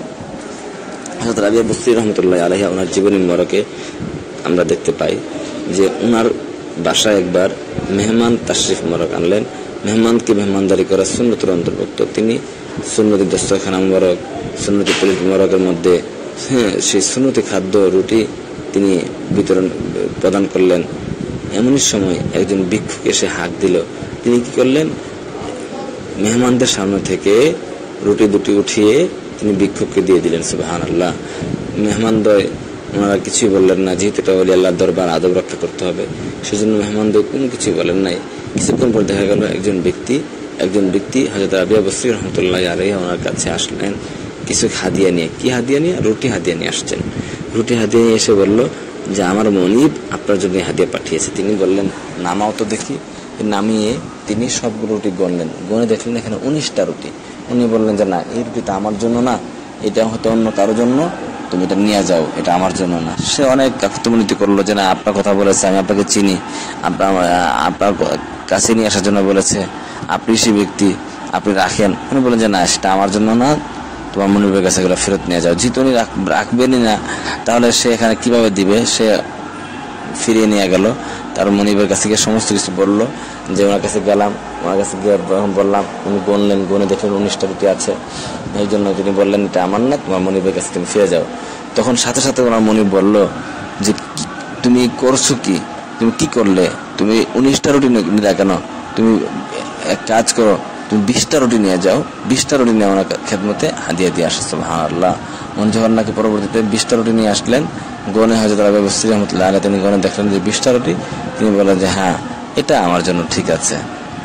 হজরত রাবিয়া বস্তি রহমতুল্লাহ আলহিয়া ওনার জীবনী মরকে আমরা দেখতে পাই যে ওনার বাসায় একবার মেহমান তাশরিফ মরক আনলেন। মেহমানকে মেহমানদারি করা সুন্নতের অন্তর্ভুক্ত। তিনি সুন্নতি দস্তখানা মরক সুন্নতি পুলিশ মরকের মধ্যে হ্যাঁ সেই সুন্নতি খাদ্য, রুটি তিনি বিতরণ, প্রদান করলেন। এমনই সময় একজন ভিক্ষুক এসে হাঁক দিল। তিনি কি করলেন? মেহমানদের সামনে থেকে রুটি দুটি উঠিয়ে তিনি ভিক্ষুককে দিয়ে দিলেন সুবাহান আল্লাহ মেহমানদয় ওনারা কিছুই বললেন না, যেহেতু এটা বলি আল্লাহ দরবার, আদব রক্ষা করতে হবে। সেজন্য মেহমানদয় কোনো কিছুই বলেন নাই। কিছুক্ষণ পর দেখা গেল একজন ব্যক্তি একজন ব্যক্তি হজরত আবিয়া বসরি রহমতুল্লাহ আলাই ওনার কাছে আসলেন, কিছু হাদিয়া নিয়ে। কি হাদিয়া নিয়ে? রুটি হাদিয়া নিয়ে আসছেন। রুটি হাদিয়া নিয়ে এসে বলল যে, আমার মনিব আপনার জন্য হাদিয়া পাঠিয়েছে। তিনি বললেন, নামাও তো দেখি। নামিয়ে তিনি সবগুলো রুটি গণলেন। গণে দেখলেন এখানে উনিশটা রুটি। উনি বললেন যে, না এই রুটিটা আমার জন্য না, এটা হয়তো অন্য কারোর জন্য। তুমি এটা নিয়ে যাও, এটা আমার জন্য না। সে অনেক কাকুতমনীতি করল যে, না, আপনার কথা বলেছে, আমি আপনাকে চিনি। আপনার আপনার কাছে নিয়ে আসার জন্য বলেছে, আপনি সেই ব্যক্তি, আপনি রাখেন। উনি বলেন যে, না, সেটা আমার জন্য না, তোমার মনিবের কাছে এগুলো ফেরত নিয়ে যাও। যেহেতু উনি রাখ- রাখবেনই না, তাহলে সে এখানে কীভাবে দিবে? সে ফিরিয়ে নিয়ে গেল। তার মনিবের কাছে গিয়ে সমস্ত কিছু বলল, যে ওনার কাছে গেলাম, ওনার কাছে গিয়ে যখন বললাম, উনি গণলেন গনে দেখলেন উনিশটা রুটি আছে। এই জন্য তিনি বললেন, এটা আমার না, তোমার মনিবের কাছে তুমি ফিরে যাও। তখন সাথে সাথে ওনার মনিব বলল, যে তুমি করছ কি? তুমি কি করলে? তুমি উনিশটা রুটি নিলে কেন? তুমি এক কাজ করো, তুমি বিশটা রুটি নিয়ে যাও। বিশটা রুটি নিয়ে ওনার খেদমতে হাদিয়া দিয়ে আসছো হ্যাঁ আল্লাহ নাকি পরবর্তীতে বিশটা রুটি নিয়ে আসলেন, গনে হজরত আবু বসরি রহমতুল্লাহ তিনি গনে দেখলেন যে বিশটা রুটি তিনি বলেন যে হ্যাঁ এটা আমার জন্য ঠিক আছে।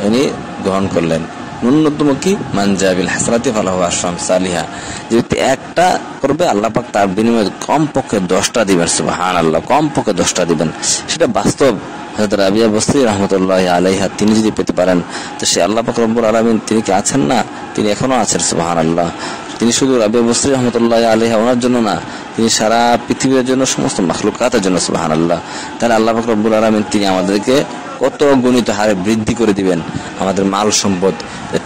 উনি গ্রহণ করলেন। ন্যূনতম কি? মানজাবিল হাসানাতি ফালাহু আশরাম সালিহা। যে ব্যক্তি একটা করবে, আল্লাহ পাক তার বিনিময়ে কম পক্ষে দশটা দিবেন সুবহান আল্লাহ কম পক্ষে দশটা দিবেন। সেটা বাস্তব। হযরত রাবিয়া বস্তি রহমতুল্লাহ আলাইহা, তিনি যদি পেতে পারেন, তো সে আল্লাহ পাক রব্বুল আলামিন তিনি কি আছেন না? তিনি এখনও আছেন সুবহান আল্লাহ তিনি শুধু রাবিয়া বস্তি রহমতুল্লাহ আলাইহা ওনার জন্য না, তিনি সারা পৃথিবীর জন্য, সমস্ত মাখলুকাতের জন্য সুবহান আল্লাহ তাহলে আল্লাহ পাক রব্বুল আলামিন তিনি আমাদেরকে কত গণিত হারে বৃদ্ধি করে দিবেন, আমাদের মাল সম্পদ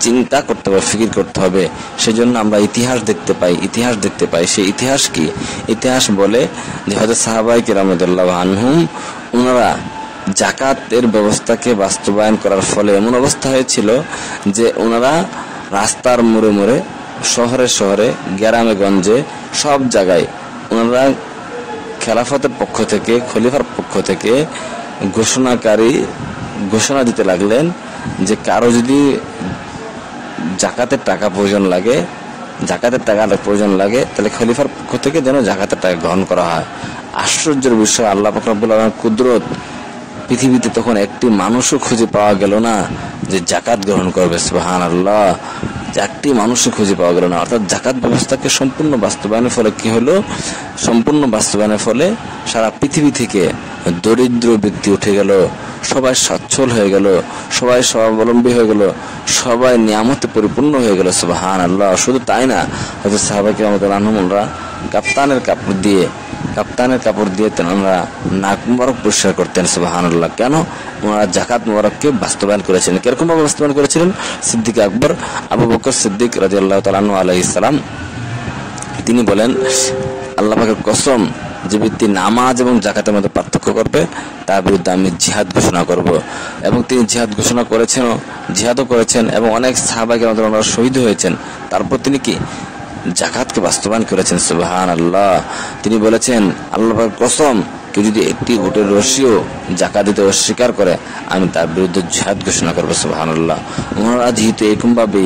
চিন্তা করতে হবে, ফিকির করতে হবে। সেজন্য আমরা ইতিহাস দেখতে পাই, ইতিহাস দেখতে পাই। সেই ইতিহাস কি? ইতিহাস বলে যে হয়তো সাহাবাই কিরামদুল্লাহ আনহুম ওনারা জাকাতের ব্যবস্থাকে বাস্তবায়ন করার ফলে এমন অবস্থা হয়েছিল যে ওনারা রাস্তার মোড়ে মোড়ে শহরে শহরে, গ্রামে গঞ্জে, সব জায়গায় ওনারা খেলাফতের পক্ষ থেকে, খলিফার পক্ষ থেকে ঘোষণাকারী ঘোষণা দিতে লাগলেন যে কারও যদি জাকাতের টাকা প্রয়োজন লাগে, জাকাতের টাকা প্রয়োজন লাগে, তাহলে খলিফার পক্ষ থেকে যেন জাকাতের টাকা গ্রহণ করা হয়। আশ্চর্যের বিষয়, আল্লাহ ফকরাবুল আলম কুদরত পৃথিবীতে তখন একটি মানুষও খুঁজে পাওয়া গেল না যে জাকাত গ্রহণ করবে সুহান আল্লাহ একটি মানুষও খুঁজে পাওয়া গেল না। অর্থাৎ জাকাত ব্যবস্থাকে সম্পূর্ণ বাস্তবায়নের ফলে কি হলো? সম্পূর্ণ বাস্তবায়নের ফলে সারা পৃথিবী থেকে দরিদ্র ব্যক্তি উঠে গেল, সবাই সচ্ছল হয়ে গেল, সবাই স্বাবলম্বী হয়ে গেল, সবাই নিয়ামতে পরিপূর্ণ হয়ে গেল সুবাহান আল্লাহ শুধু তাই না হয়তো সাহাবাকে আমাদের রানহমুলরা কাপ্তানের কাপড় দিয়ে কাপ্তানের কাপড় দিয়ে ওনারা নাক মুবারক পরিষ্কার করতেন সুবাহান আল্লাহ কেন? ওনারা জাকাত মুবারককে বাস্তবায়ন করেছিলেন। কীরকম ভাবে বাস্তবায়ন করেছিলেন? সিদ্দিক আকবর, আবু বকর সিদ্দিক রাজি আল্লাহ তালু আলাইসালাম তিনি বলেন, আল্লাহ কসম, যে ব্যক্তি নামাজ এবং জাকাতের মধ্যে পার্থক্য করবে, তার বিরুদ্ধে আমি জিহাদ ঘোষণা করব। এবং তিনি জিহাদ ঘোষণা করেছেন জিহাদও করেছেন এবং অনেক সাহাবাকে আমাদের ওনারা শহীদ হয়েছেন। তারপর তিনি কি? জাকাতকে বাস্তবায়ন করেছেন সুবাহান আল্লাহ তিনি বলেছেন, আল্লাহ কসম, কেউ যদি একটি উটের রশিও জাকা দিতে অস্বীকার করে, আমি তার বিরুদ্ধে জিহাদ ঘোষণা করব, সুবাহানুল্লাহ। ওনারা যেহেতু এরকমভাবে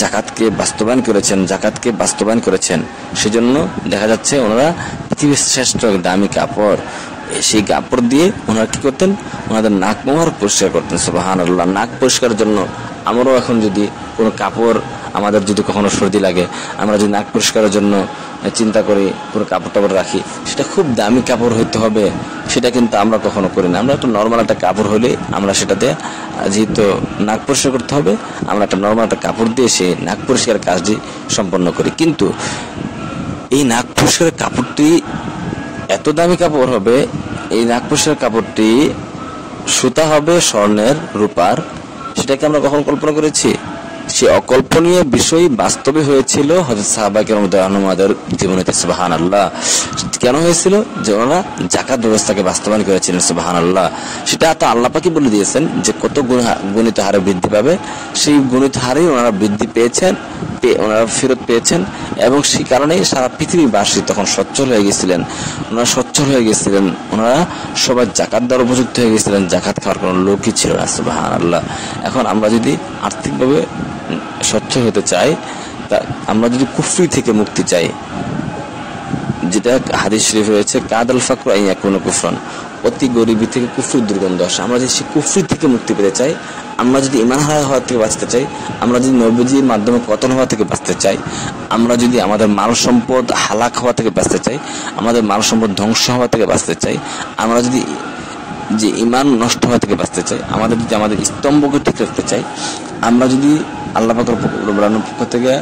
জাকাতকে বাস্তবায়ন করেছেন, জাকাতকে বাস্তবায়ন করেছেন, সেজন্য দেখা যাচ্ছে ওনারা পৃথিবীর শ্রেষ্ঠ দামি কাপড় সেই কাপড় দিয়ে ওনারা কি করতেন? ওনাদের নাক মোহর পরিষ্কার করতেন সুবাহান আল্লাহ নাক পরিষ্কারের জন্য আমরাও এখন যদি কোনো কাপড় আমাদের যদি কখনো সর্দি লাগে, আমরা যদি নাক পরিষ্কারের জন্য চিন্তা করি পুরো কাপড় টাপড় রাখি, সেটা খুব দামি কাপড় হইতে হবে, সেটা কিন্তু আমরা কখনো করি না। আমরা একটা নর্মাল একটা কাপড় হলে আমরা সেটাতে, যেহেতু নাক পরিষ্কার করতে হবে, আমরা একটা নর্মাল একটা কাপড় দিয়ে সেই নাক পরিষ্কারের কাজটি সম্পন্ন করি। কিন্তু এই নাক পরিষ্কারের কাপড়টি এত দামি কাপড় হবে, এই নাগপুষের কাপড়টি সুতা হবে স্বর্ণের রূপার, সেটাকে আমরা কখন কল্পনা করেছি? সে অকল্পনীয় বিষয় বাস্তবে হয়েছিল। হজরত সাহাবাকের মধ্যে জীবনীতে সুবাহান আল্লাহ কেন হয়েছিল? যে ওনারা জাকাত ব্যবস্থাকে বাস্তবায়ন করেছিলেন সুবাহান আল্লাহ সেটা তো আল্লাহ পাকি বলে দিয়েছেন যে কত গুণ- গণিত হারে বৃদ্ধি পাবে। সেই গুণিত হারেই ওনারা বৃদ্ধি পেয়েছেন, পেয়ে ওনারা ফেরত পেয়েছেন এবং সেই কারণেই সারা পৃথিবীবাসী তখন সচ্ছল হয়ে গেছিলেন। ওনারা সচ্ছল হয়ে গেছিলেন। ওনারা সবাই জাকাত দ্বারা উপযুক্ত হয়ে গেছিলেন। জাকাত খাওয়ার কোনো লোকই ছিল না সুবাহান আল্লাহ এখন আমরা যদি আর্থিকভাবে সচ্ছল হতে চাই তা আমরা যদি কুফরি থেকে মুক্তি চাই, যেটা হাদিস শরীফ রয়েছে কাদাল ফাকর আইয়া কোনো কুফরন। অতি গরিবী থেকে কুফরির দুর্গন্ধ আসে। আমরা যদি সেই কুফরি থেকে মুক্তি পেতে চাই, আমরা যদি ইমান হারা হওয়া থেকে বাঁচতে চাই, আমরা যদি নবীজির মাধ্যমে পতন হওয়া থেকে বাঁচতে চাই, আমরা যদি আমাদের মাল সম্পদ হালাক হওয়া থেকে বাঁচতে চাই, আমাদের মাল সম্পদ ধ্বংস হওয়া থেকে বাঁচতে চাই, আমরা যদি যে ইমান নষ্ট হওয়া থেকে বাঁচতে চাই, আমাদের যদি আমাদের স্তম্ভকে ঠিক রাখতে চাই, আমরা যদি আল্লাহ পাকের পক্ষ থেকে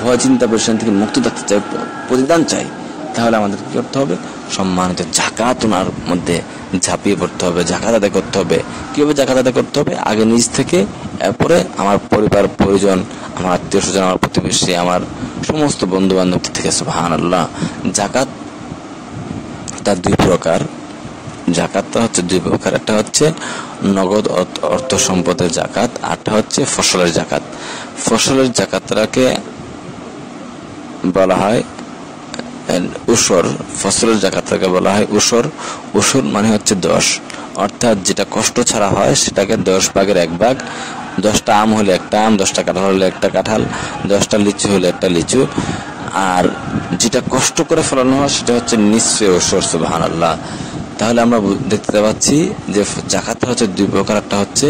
ভয়, চিন্তা পরিশ্রম থেকে মুক্ত থাকতে চাই প্রতিদান চাই, তাহলে আমাদের কি করতে হবে? সম্মানিত জাকাত ওনার মধ্যে ঝাঁপিয়ে পড়তে হবে, জাকাত আদায় করতে হবে। কীভাবে জাকাত আদায় করতে হবে? আগে নিজ থেকে, এরপরে আমার পরিবার, পরিজন, আমার আত্মীয় স্বজন আমার প্রতিবেশী, আমার সমস্ত বন্ধু বান্ধব থেকে সুবাহান আল্লাহ জাকাত তার দুই প্রকার। জাকাতটা হচ্ছে দুই প্রকার। একটা হচ্ছে নগদ অর্থ- সম্পদের জাকাত আরটা হচ্ছে ফসলের জাকাত। ফসলের জাকাতটাকে বলা হয় উসর। ফসলের জাকাতটাকে বলা হয় উসর। উসর মানে হচ্ছে দশ। অর্থাৎ যেটা কষ্ট ছাড়া হয়, সেটাকে দশ ভাগের এক ভাগ। দশটা আম হলে একটা আম, দশটা কাঁঠাল হলে একটা কাঁঠাল, দশটা লিচু হলে একটা লিচু। আর যেটা কষ্ট করে ফলানো হয়, সেটা হচ্ছে নিশ্চয় ওসর সুবাহান আল্লাহ তাহলে আমরা দেখতে পাচ্ছি যে জাকাতটা হচ্ছে দুই প্রকার। একটা হচ্ছে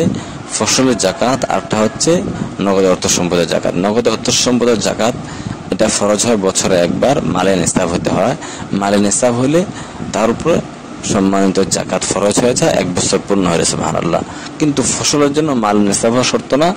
ফসলের জাকাত আরটা হচ্ছে নগদ অর্থ সম্পদের জাকাত। নগদ অর্থ সম্পদের জাকাত, এটা ফরজ হয় বছরে একবার, মালে নিস্তাব হতে হয়। মালে নিস্তাব হলে তার উপরে সম্মানিত জাকাত ফরজ হয়ে যায়, এক বছর পূর্ণ হয়েছে আল্লাহ কিন্তু ফসলের জন্য মাল নিস্তাব হওয়া শর্ত না,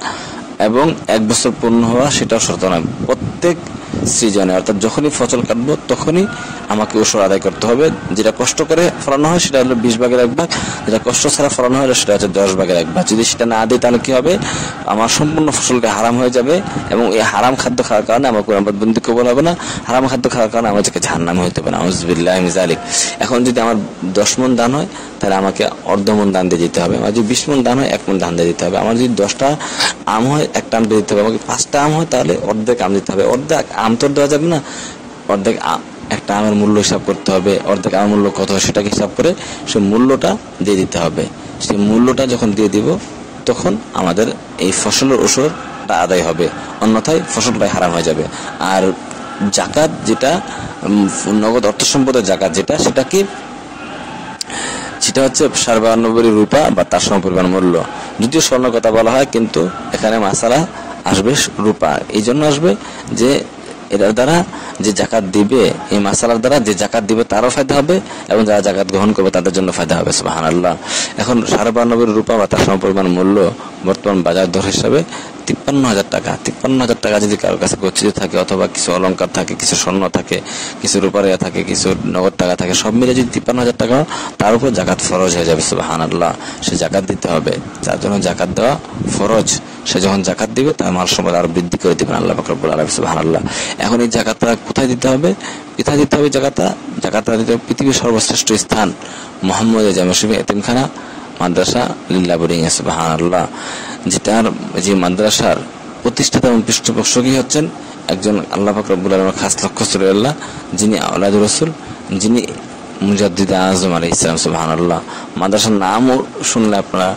এবং এক বছর পূর্ণ হওয়া সেটাও শর্ত না। প্রত্যেক সিজনে। অর্থাৎ যখনই ফসল কাটবো, তখনই আমাকে ওষুধ আদায় করতে হবে। যেটা কষ্ট করে ফলানো হয়, সেটা হলো বিশ ভাগের এক ভাগ। যেটা কষ্ট ছাড়া ফলানো হয়, সেটা হচ্ছে দশ ভাগের এক ভাগ। যদি সেটা না দিই, তাহলে কি হবে? আমার সম্পূর্ণ ফসলটা হারাম হয়ে যাবে এবং এই হারাম খাদ্য খাওয়ার কারণে আমার কোরআন বন্দি কবল হবে না। হারাম খাদ্য খাওয়ার কারণে আমার আমাদেরকে জাহান্নামে হতে পারে আউজবিল্লাহ জালিক এখন যদি আমার দশ মন দান হয়, তাহলে আমাকে অর্ধ মন দান দিয়ে দিতে হবে। আমার যদি বিশ মন দান হয়, এক মন দান দিয়ে দিতে হবে। আমার যদি দশটা আম হয়, একটা আম দিয়ে দিতে হবে। আমাকে পাঁচটা আম হয়, তাহলে অর্ধেক আম দিতে হবে। অর্ধেক আম তো আর দেওয়া যাবে না? অর্ধেক আম একটা আমের মূল্য হিসাব করতে হবে। অর্ধেক আমের মূল্য কত সেটাকে হিসাব করে সে মূল্যটা দিয়ে দিতে হবে। সেই মূল্যটা যখন দিয়ে দিব, তখন আমাদের এই ফসলের ওষুধটা আদায় হবে। অন্যথায় ফসলটাই হারাম হয়ে যাবে। আর জাকাত যেটা নগদ অর্থ সম্পদের জাকাত যেটা সেটা কি সেটা হচ্ছে সাড়ে বাহান্নব্বই রূপা বা তার সমপরিমাণ মূল্য। যদিও স্বর্ণ কথা বলা হয়, কিন্তু এখানে মাসালা আসবে রূপা। এই জন্য আসবে যে এটার দ্বারা যে জাকাত দিবে, এই মাসালার দ্বারা যে জাকাত দিবে তারও ফায়দা হবে এবং যারা জাকাত গ্রহণ করবে তাদের জন্য ফায়দা হবে সুবাহান আল্লাহ এখন সাড়ে রূপা বা তার সমপরিমাণ মূল্য বর্তমান বাজার দর হিসাবে তিপ্পান্ন হাজার টাকা, তিপ্পান্ন হাজার টাকা যদি কারোর কাছে গচ্ছিত থাকে অথবা কিছু অলংকার থাকে, কিছু স্বর্ণ থাকে, কিছু রূপারিয়া থাকে, কিছু নগদ টাকা থাকে, সব মিলে যদি তিপ্পান্ন হাজার টাকা তার উপর জাকাত ফরজ হয়ে যাবে সুবাহান আল্লাহ সে জাকাত দিতে হবে। যার জন্য জাকাত দেওয়া ফরজ। সে যখন জাকাত দিবে, তার মাল সম্পদ আরও বৃদ্ধি করে দিবেন আল্লাহ ফাকরবুল আলম সুবাহান আল্লাহ এখন এই জাকাতটা কোথায় দিতে হবে? কোথায় দিতে হবে জাকাতটা? জাকাতটা দিতে হবে পৃথিবীর সর্বশ্রেষ্ঠ স্থান, মোহাম্মদ জামশিবি এতিমখানা। মাদ্রাসা লিল্লা বোর্ডিং সুবাহান আল্লাহ যেটার যে মাদ্রাসার প্রতিষ্ঠাতা এবং পৃষ্ঠপোষকই হচ্ছেন একজন আল্লাহ পাক রব্বুল আলমের খাস লক্ষ্য সুরাল্লাহ যিনি আউলাদুর রসুল, যিনি মুজাদ্দিদ আজম আলী ইসলাম সুবাহান আল্লাহ মাদ্রাসার নামও শুনলে আপনারা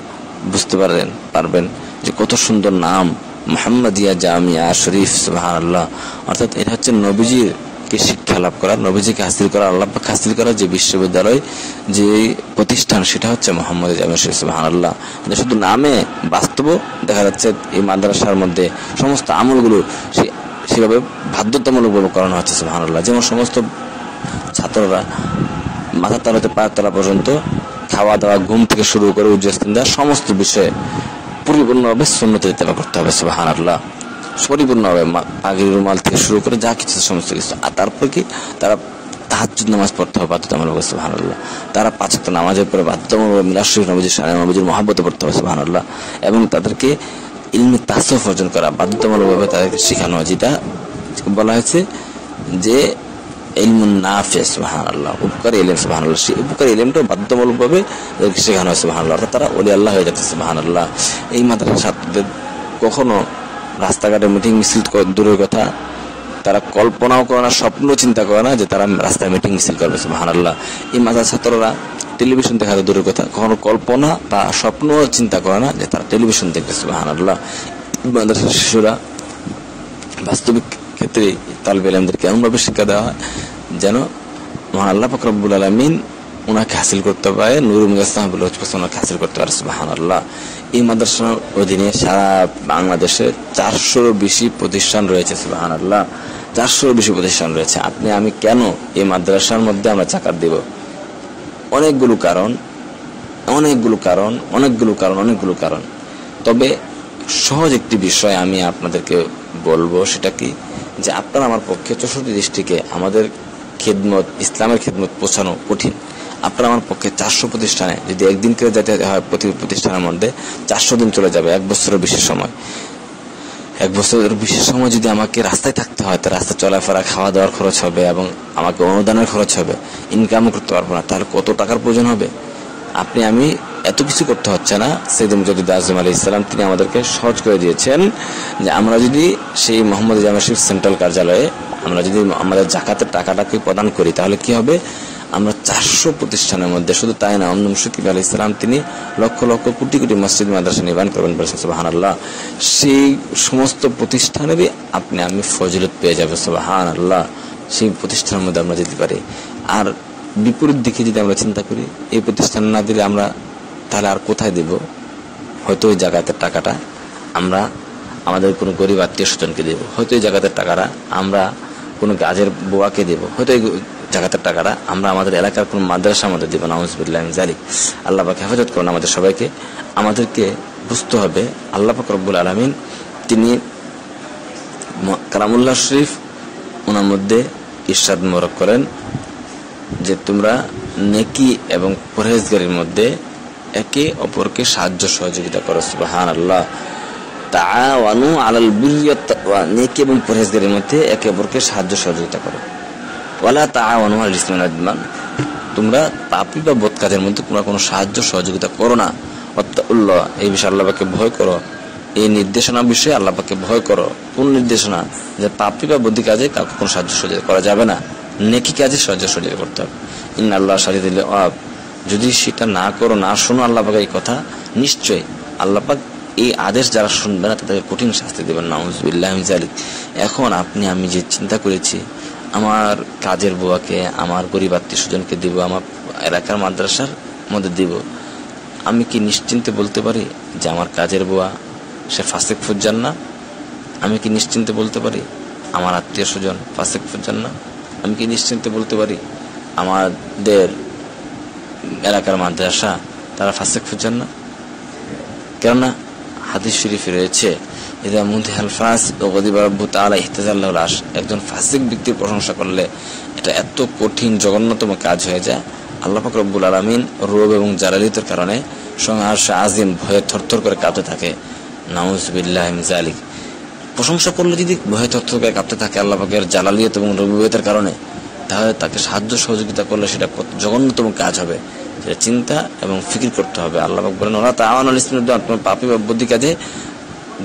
বুঝতে পারবেন পারবেন যে কত সুন্দর নাম, মোহাম্মদিয়া জামিয়া শরীফ সুবাহান আল্লাহ অর্থাৎ এটা হচ্ছে নবীজির কে শিক্ষা লাভ করা, নবীজিকে হাসিল করা, আল্লাহ পাক হাসিল করা যে বিশ্ববিদ্যালয়, যে প্রতিষ্ঠান, সেটা হচ্ছে মোহাম্মদ আল্লাহ শুধু নামে বাস্তব দেখা যাচ্ছে এই মাদ্রাসার মধ্যে সমস্ত আমলগুলো সেভাবে বাধ্যতামূলকভাবে করানো হচ্ছে সুবাহান আল্লাহ যেমন সমস্ত ছাত্ররা মাথার তলাতে পায়ের তলা পর্যন্ত খাওয়া দাওয়া, ঘুম থেকে শুরু করে উজ্জ্বল সমস্ত বিষয়ে পরিপূর্ণভাবে ইত্তেবা করতে হবে সুবাহান পরিপূর্ণভাবে পাগড়ি রুমাল থেকে শুরু করে যা কিছু, সমস্ত কিছু। আর তারপর কি? তারা তাহাজ্জুদ নামাজ পড়তে হবে বাধ্যতামূলক সুবাহান আল্লাহ তারা পাঁচক্ত নামাজের পরে বাধ্যতামূলক মিলাশরীফ নবীজির সানে নবীজির মহাব্বতে পড়তে হবে সুবাহান আল্লাহ এবং তাদেরকে ইলমি তাসফ অর্জন করা, বাধ্যতামূলকভাবে তাদেরকে শেখানো, যেটা বলা হয়েছে যে ইলমুন নাফে সুবহান আল্লাহ উপকারী ইলম আল্লাহ সেই উপকারী ইলমটা বাধ্যতামূলকভাবে শেখানো হয় সুবহান আল্লাহ অর্থাৎ তারা ওলি আল্লাহ হয়ে যাচ্ছে সুবহান আল্লাহ এই মাদ্রাসার ছাত্রদের কখনো রাস্তাঘাটে মিটিং মিছিল দূরের কথা। তারা কল্পনাও করে না স্বপ্ন চিন্তা করে না যে তারা রাস্তায় মিটিং মিছিল করবে সুবহান আল্লাহ এই মাদ্রাসার ছাত্ররা টেলিভিশন দেখা তো দূরের কথা, কখনো কল্পনা বা স্বপ্ন চিন্তা করে না যে তারা টেলিভিশন দেখবে সুবহান আল্লাহ মাদ্রাসার শিশুরা বাস্তবিক ক্ষেত্রে তালবে আলমদেরকে এমনভাবে শিক্ষা দেওয়া হয় যেন মহান আল্লাহ ফকরবুল আলমিন ওনাকে হাসিল করতে পারে, নুরুল হাসিল করতে পারে সুবাহান আল্লাহ এই মাদ্রাসার অধীনে সারা বাংলাদেশে চারশোর বেশি প্রতিষ্ঠান রয়েছে সুবাহান আল্লাহ চারশোর বেশি প্রতিষ্ঠান রয়েছে। আপনি, আমি কেন এই মাদ্রাসার মধ্যে আমরা চাকাত দেব? অনেকগুলো কারণ অনেকগুলো কারণ অনেকগুলো কারণ অনেকগুলো কারণ। তবে সহজ একটি বিষয় আমি আপনাদেরকে বলব, সেটা কি? যে আপনার আমার পক্ষে চৌষট্টি দৃষ্টিকে আমাদের খেদমত, ইসলামের খেদমত পৌঁছানো কঠিন। আপনার আমার পক্ষে চারশো প্রতিষ্ঠানে, যদি একদিন করে যেতে হয় প্রতি প্রতিষ্ঠানের মধ্যে চারশো দিন চলে যাবে, এক বছরের বেশি সময়। এক বছরের বিশেষ সময় যদি আমাকে রাস্তায় থাকতে হয় তো রাস্তা চলাফেরা খাওয়া দাওয়ার খরচ হবে এবং আমাকে অনুদানের খরচ হবে ইনকামও করতে পারব না, তাহলে কত টাকার প্রয়োজন হবে? আপনি, আমি এত কিছু করতে হচ্ছে না সৈয়দ মুজাদ্দিদ আজম আলী ইসলাম তিনি আমাদেরকে সহজ করে দিয়েছেন যে আমরা যদি সেই মোহাম্মদ জামাশিফ সেন্ট্রাল কার্যালয়ে, আমরা যদি আমাদের জাকাতের টাকাটাকে প্রদান করি, তাহলে কি হবে? চারশো প্রতিষ্ঠানের মধ্যে, শুধু তাই না, অন্য মুশকিব আলী ইসলাম তিনি লক্ষ লক্ষ কোটি কোটি মসজিদ, মাদ্রাসা নির্মাণ করবেন বলেছেন সুবাহান আল্লাহ সেই সমস্ত প্রতিষ্ঠানেরই আপনি, আমি ফজিলত পেয়ে যাবে সুবাহান আল্লাহ সেই প্রতিষ্ঠানের মধ্যে আমরা যেতে পারি। আর বিপরীত দিকে যদি আমরা চিন্তা করি, এই প্রতিষ্ঠান না দিলে আমরা তাহলে আর কোথায় দেব? হয়তো ওই জায়গাতে টাকাটা আমরা, আমাদের কোনো গরিব আত্মীয় স্বজনকে দেবো। হয়তো এই জায়গাতে টাকাটা আমরা কোনো কাজের বোয়াকে দেবো। হয়তো জায়গাতে টাকাটা আমরা আমাদের এলাকার কোনো মাদ্রাসার মধ্যে দেবো নাউজবিল্লাহ জালিক আল্লাহ পাক হেফাজত করুন আমাদের সবাইকে। আমাদেরকে বুঝতে হবে, আল্লাহ রব্বুল আলমিন তিনি কালামুল্লাহ শরীফ ওনার মধ্যে ইরশাদ মোরক করেন, যে তোমরা নেকি এবং পরহেজগারির মধ্যে একে অপরকে সাহায্য সহযোগিতা করো সুবাহান আল্লাহ তাআওয়ানু আলাল তাকওয়া নেকি এবং পরহেজগারির মধ্যে একে অপরকে সাহায্য সহযোগিতা করো। ওয়ালা তাআওয়ানু আলাল ইসমি ওয়াল তোমরা পাপী বা বদ কাজের মধ্যে তোমরা কোনো সাহায্য সহযোগিতা করো না। উল্লাহ এই বিষয়ে আল্লাহকে ভয় করো। এই নির্দেশনা বিষয়ে আল্লাহকে ভয় করো। কোন নির্দেশনা? যে পাপী বা বদ্ধি কাজে কাউকে কোনো সাহায্য সহযোগিতা করা যাবে না। নেকি কাজে সাহায্য সহযোগিতা করতে হবে। ইন আল্লাহ সারিয়ে দিলে অব যদি সেটা না করো, না শোনো আল্লাহ এই কথা, নিশ্চয়ই আল্লাহ পাক এই আদেশ যারা শুনবে না, তাদেরকে কঠিন শাস্তি দেবেন। নাউজবিল্লাহ এখন আপনি, আমি যে চিন্তা করেছি আমার কাজের বুয়াকে, আমার গরিব আত্মীয় স্বজনকে দিব, আমার এলাকার মাদ্রাসার মধ্যে দিব। আমি কি নিশ্চিন্তে বলতে পারি যে আমার কাজের বুয়া সে ফাসেক ফুজান না? আমি কি নিশ্চিন্তে বলতে পারি আমার আত্মীয় স্বজন ফাসেক ফুজান না? আমি কি নিশ্চিন্তে বলতে পারি আমাদের এলাকার মাদ্রাসা তারা ফাসেক ফুজান না? কেননা হাদিস শরীফে রয়েছে ইদা মুদিহাল ফাস ও গদিবা রব্বু তাআলা ইহতাজাল্লাহু লাশ একজন ফাসিক ব্যক্তির প্রশংসা করলে এটা এত কঠিন, জঘন্যতম কাজ হয়ে যায়। আল্লাহ পাক রব্বুল আলামিন রোগ এবং জালালিতের কারণে সঙ্গে আরশে আজিম ভয়ে থরথর করে কাঁপতে থাকে। নাউজুবিল্লাহ মিন জালিক প্রশংসা করলে যদি ভয়ে থরথর করে কাঁপতে থাকে আল্লাহ পাকের জালালিয়ত এবং রবিয়তের কারণে, তাহলে তাকে সাহায্য সহযোগিতা করলে সেটা কত জঘন্যতম কাজ হবে। সেটা চিন্তা এবং ফিকির করতে হবে। আল্লাহ বলেন ওরা তাওয়ান আল ইসলাম তোমার পাপি বা বুদ্ধি কাজে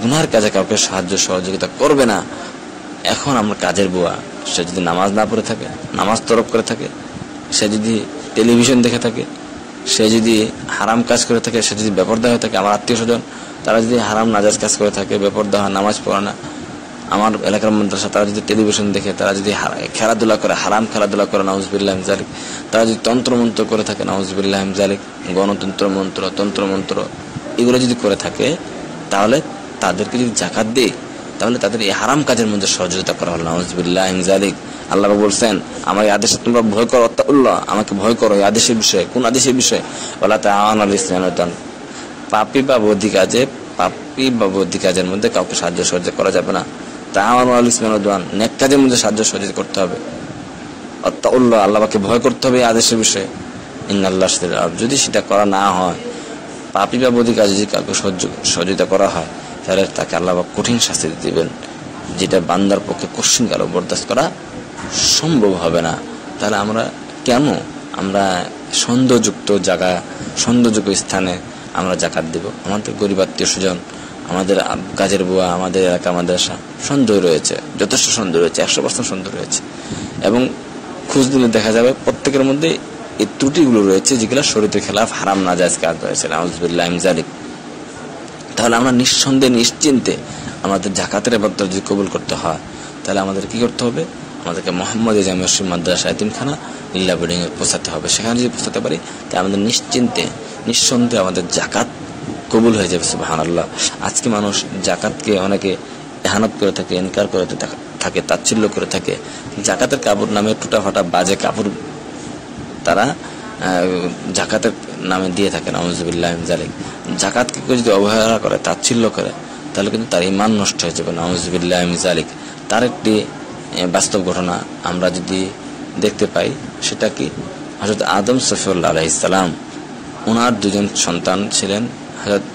গুনার কাজে কাউকে সাহায্য সহযোগিতা করবে না। এখন আমরা কাজের বুয়া, সে যদি নামাজ না পড়ে থাকে, নামাজ তরফ করে থাকে, সে যদি টেলিভিশন দেখে থাকে, সে যদি হারাম কাজ করে থাকে, সে যদি বেপরদা হয়ে থাকে, আমার আত্মীয় স্বজন তারা যদি হারাম নাজাজ কাজ করে থাকে, বেপরদা হয়, নামাজ পড়ে না, আমার এলাকার মাদ্রাসা, তারা যদি টেলিভিশন দেখে, তারা যদি খেলাধুলা করে, হারাম খেলাধুলা করে, নাউজবিল্লাহ জালিক তারা যদি তন্ত্রমন্ত্র করে থাকে, নাউজবিল্লাহ জালিক গণতন্ত্র মন্ত্র তন্ত্রমন্ত্র এগুলো যদি করে থাকে, তাহলে তাদেরকে যদি জাকাত দেয়, তাহলে তাদের এই হারাম কাজের মধ্যে সহযোগিতা করা হলো। নাউজবিল্লাহ জালিক আল্লাহ বলছেন, আমার আদেশে তোমরা ভয় করো উল্লাহ আমাকে ভয় করো এই আদেশের বিষয়ে। কোন আদেশের বিষয়ে? বলা তা আওয়ান আল ইসলাম পাপি বা বৌদ্ধি কাজে, পাপি বা বৌদ্ধি কাজের মধ্যে কাউকে সাহায্য সহযোগিতা করা যাবে না। তা আমার আল ইসলাম নেক কাজের মধ্যে সাহায্য সহযোগিতা করতে হবে। উল্লাহ আল্লাহকে ভয় করতে হবে এই আদেশের বিষয়ে। ইন্নাল্লাহ যদি সেটা করা না হয়, পাপি বা বৌদ্ধি কাজে যদি কাউকে সহ্য- সহযোগিতা করা হয় তাহলে তাকে আল্লাহ কঠিন শাস্তি দিবেন। যেটা বান্দার পক্ষে কঠিন কালো বরদাস্ত করা সম্ভব হবে না। তাহলে আমরা কেন আমরা সন্দেহযুক্ত জায়গা, সন্দেহযুক্ত স্থানে আমরা জাকাত দেব? আমাদের গরিব আত্মীয় স্বজন, আমাদের কাজের বুয়া, আমাদের এলাকা মাদ্রাসা সন্দেহ রয়েছে, যথেষ্ট সন্দেহ রয়েছে, একশো পার্সেন্ট সন্দেহ রয়েছে। এবং খোঁজ দিলে দেখা যাবে প্রত্যেকের মধ্যে এই ত্রুটিগুলো রয়েছে যেগুলো শরীরের খেলাফ হারাম না নাজাজ কাজ রয়েছে নাউজবিল্লাহ জালিক তাহলে আমরা নিঃসন্দেহে, নিশ্চিন্তে আমাদের জাকাতের এবাদত যদি কবুল করতে হয়, তাহলে আমাদের কি করতে হবে? আমাদেরকে মোহাম্মদ জামিয়া মাদ্রাসা, এতিমখানা লিল্লা বিল্ডিং এ পৌঁছাতে হবে। সেখানে যদি পৌঁছাতে পারি, তাহলে আমাদের নিশ্চিন্তে, নিঃসন্দেহে আমাদের জাকাত কবুল হয়ে যাবে সুবাহান আল্লাহ আজকে মানুষ জাকাতকে অনেকে এহানত করে থাকে এনকার করে থাকে, তাচ্ছিল্য করে থাকে। জাকাতের কাপড় নামে টুটা ফাটা বাজে কাপড় তারা জাকাতের নামে দিয়ে থাকে নওয়াজবিল্লাহ জালিক জাকাতকে কেউ যদি অবহেলা করে, তাচ্ছিল্য করে, তাহলে কিন্তু তার ইমান নষ্ট হয়ে যাবে নওয়াজবিল্লাহ জালিক তার একটি বাস্তব ঘটনা আমরা যদি দেখতে পাই, সেটা কি? হজরত আদম সফিউল্লাহ আলাইসালাম ওনার দুজন সন্তান ছিলেন হজরত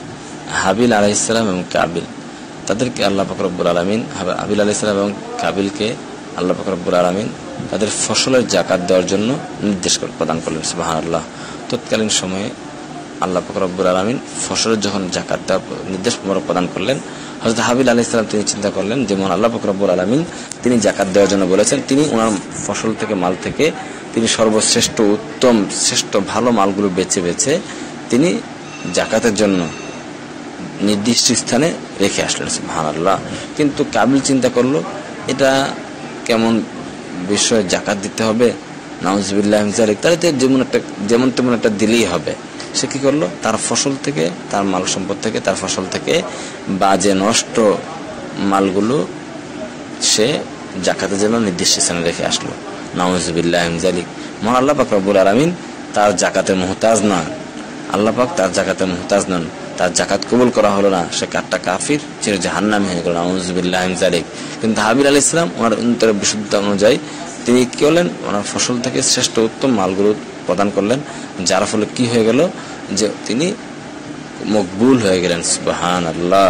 হাবিল আলাইসালাম এবং কাবিল। তাদেরকে আল্লাহ ফকরবুল আলমিন, হাবিল আলি এবং কাবিলকে আল্লাহ ফকরবুল আলমিন তাদের ফসলের জাকাত দেওয়ার জন্য নির্দেশ প্রদান করলেন সুবাহান আল্লাহ তৎকালীন সময়ে আল্লাহ ফকরবুল আলমিন ফসলের যখন জাকাত দেওয়ার নির্দেশ প্রদান করলেন হজরত হাবিল আলি ইসলাম তিনি চিন্তা করলেন যেমন আল্লাহ ফকরবুল আলমিন তিনি জাকাত দেওয়ার জন্য বলেছেন, তিনি ওনার ফসল থেকে, মাল থেকে তিনি সর্বশ্রেষ্ঠ, উত্তম, শ্রেষ্ঠ, ভালো মালগুলো বেছে বেছে তিনি জাকাতের জন্য নির্দিষ্ট স্থানে রেখে আসলেন সুবহান আল্লাহ কিন্তু কাবিল চিন্তা করল, এটা কেমন বিষয়ে জাকাত দিতে হবে, নাউজবিল্লাহ তাহলে তো যেমন একটা যেমন তেমন একটা দিলেই হবে। সে কি করল? তার ফসল থেকে, তার মাল সম্পদ থেকে, তার ফসল থেকে বাজে নষ্ট মালগুলো সে জাকাতের জন্য নির্দিষ্ট স্থানে রেখে আসলো। নাউজবিল্লাহ জালিক মহান আল্লাহ পাক রব্বুল আলমিন তার জাকাতের মোহতাজ না আল্লাহ পাক তার জাকাতের মোহতাজ নন। তার জাকাত কবুল করা হলো না, সে কাঠটা কাফির, চির জাহান্নামী হয়ে গেল নাউজুবিল্লাহ কিন্তু হাবির আলী ইসলাম ওনার অন্তরের বিশুদ্ধ অনুযায়ী তিনি কি হলেন ওনার ফসল থেকে শ্রেষ্ঠ উত্তম মালগুলো প্রদান করলেন, যার ফলে কি হয়ে গেল? যে তিনি মকবুল হয়ে গেলেন সুবাহান আল্লাহ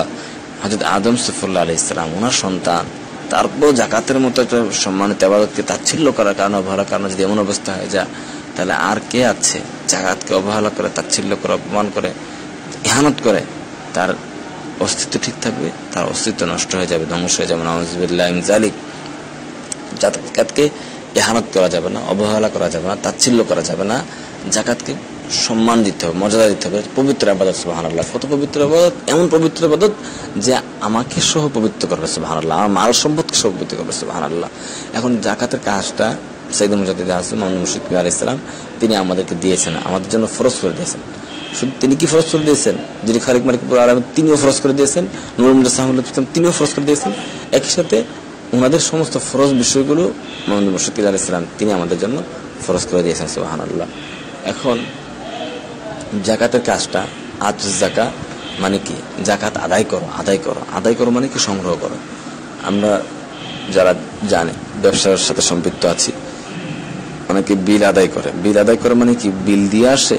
হজরত আদম সফুল্লাহ আলি ইসলাম ওনার সন্তান, তারপর জাকাতের মতো একটা সম্মানিত আবাদতকে তাচ্ছিল্য করার কারণে অবহেলা কারণে যদি এমন অবস্থা হয়ে যায়, তাহলে আর কে আছে জাকাতকে অবহেলা করে, তাচ্ছিল্য করে, অপমান করে? ইহানত করে, তার অস্তিত্ব ঠিক থাকবে, তার অস্তিত্ব নষ্ট হয়ে যাবে, ধ্বংস হয়ে যাবে নওয়াজবিল্লাহ জালিক জাকাতকে এহানত করা যাবে না, অবহেলা করা যাবে না, তাচ্ছিল্য করা যাবে না, জাকাতকে সম্মান দিতে হবে, মর্যাদা দিতে হবে, পবিত্র আবাদত সুবাহান কত পবিত্র আবাদত? এমন পবিত্র আবাদত যে আমাকে সহ পবিত্র করবে সুবাহান আমার মাল সম্পদকে সহ পবিত্র করবে সুবাহান এখন জাকাতের কাজটা সৈদ মুজাদ্দিদ আসলাম মোহাম্মদ মুশিদ আলী ইসলাম তিনি আমাদেরকে দিয়েছেন, আমাদের জন্য ফরজ করে দিয়েছেন। শুধু তিনি কি ফরজ করে দিয়েছেন? যিনি খালিক মালিকপুর আলম তিনিও ফরজ করে দিয়েছেন। নুরুল মুজাহ ইসলাম তিনিও ফরজ করে দিয়েছেন। একই সাথে ওনাদের সমস্ত ফরজ বিষয়গুলো মোহাম্মদ মুশকিল আল ইসলাম তিনি আমাদের জন্য ফরজ করে দিয়েছেন সুবাহান আল্লাহ এখন জাকাতের কাজটা আজ জাকা মানে কি? জাকাত আদায় করো আদায় করো। আদায় করো মানে কি? সংগ্রহ করো। আমরা যারা জানে, ব্যবসার সাথে সম্পৃক্ত আছি, অনেকে বিল আদায় করে। বিল আদায় করে মানে কি? বিল দিয়ে আসে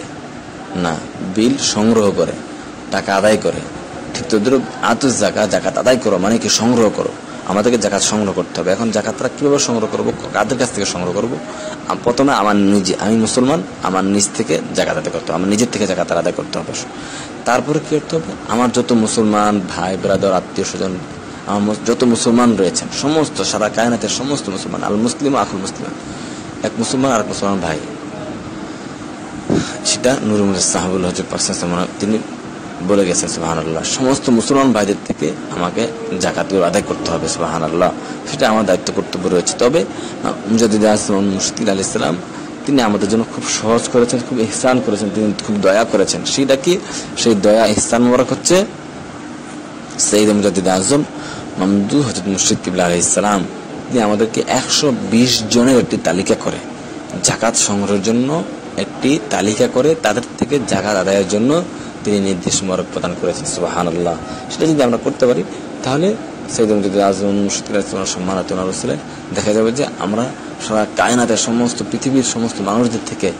না, বিল সংগ্রহ করে, টাকা আদায় করে। ঠিক তো ধরো আতুস জাকা জাকাত আদায় করো মানে কি সংগ্রহ করো। আমাদেরকে জাকাত সংগ্রহ করতে হবে। এখন জাকাতটা কীভাবে সংগ্রহ করব? কাদের কাছ থেকে সংগ্রহ করব? প্রথমে আমার নিজে, আমি মুসলমান, আমার নিজ থেকে জাকাত আদায় করতে হবে। আমার নিজের থেকে জাকাত আদায় করতে হবে। তারপরে কি করতে হবে? আমার যত মুসলমান ভাই ব্রাদার আত্মীয় স্বজন, আমার যত মুসলমান রয়েছেন, সমস্ত সারা কায়নাতের সমস্ত মুসলমান আল মুসলিম আখুল মুসলিম, এক মুসলমান আর মুসলমান ভাই। সেটা নুরুল সাহাবুল হজর পার্সেন্ট তিনি বলে গেছেন সুবাহান আল্লাহ সমস্ত মুসলমান ভাইদের থেকে আমাকে জাকাতগুলো আদায় করতে হবে সুবাহান আল্লাহ সেটা আমার দায়িত্ব, কর্তব্য রয়েছে। তবে মুজাদিদ আসলাম মুশকিল আলী ইসলাম তিনি আমাদের জন্য খুব সহজ করেছেন, খুব ইহসান করেছেন, তিনি খুব দয়া করেছেন। সেটা কি? সেই দয়া, ইহসান মোবারক হচ্ছে সঈদ মুজাদিদ আজম মামদু হজরত মুর্শিদ কিবলা আলি ইসলাম তিনি আমাদেরকে একশো বিশ জনের একটি তালিকা করে জাকাত সংগ্রহের জন্য একটি তালিকা করে তাদের থেকে জাকাত আদায়ের জন্য তিনি নির্দেশ মরক প্রদান করেছেন সুবাহান আল্লাহ সেটা যদি আমরা করতে পারি, তাহলে সৈয়দ মুজাদিদ আজম ইসলাম সম্মান আতনার রসুলে দেখা যাবে যে আমরা সারা কায়নাতের সমস্ত পৃথিবীর সমস্ত মানুষদের থেকে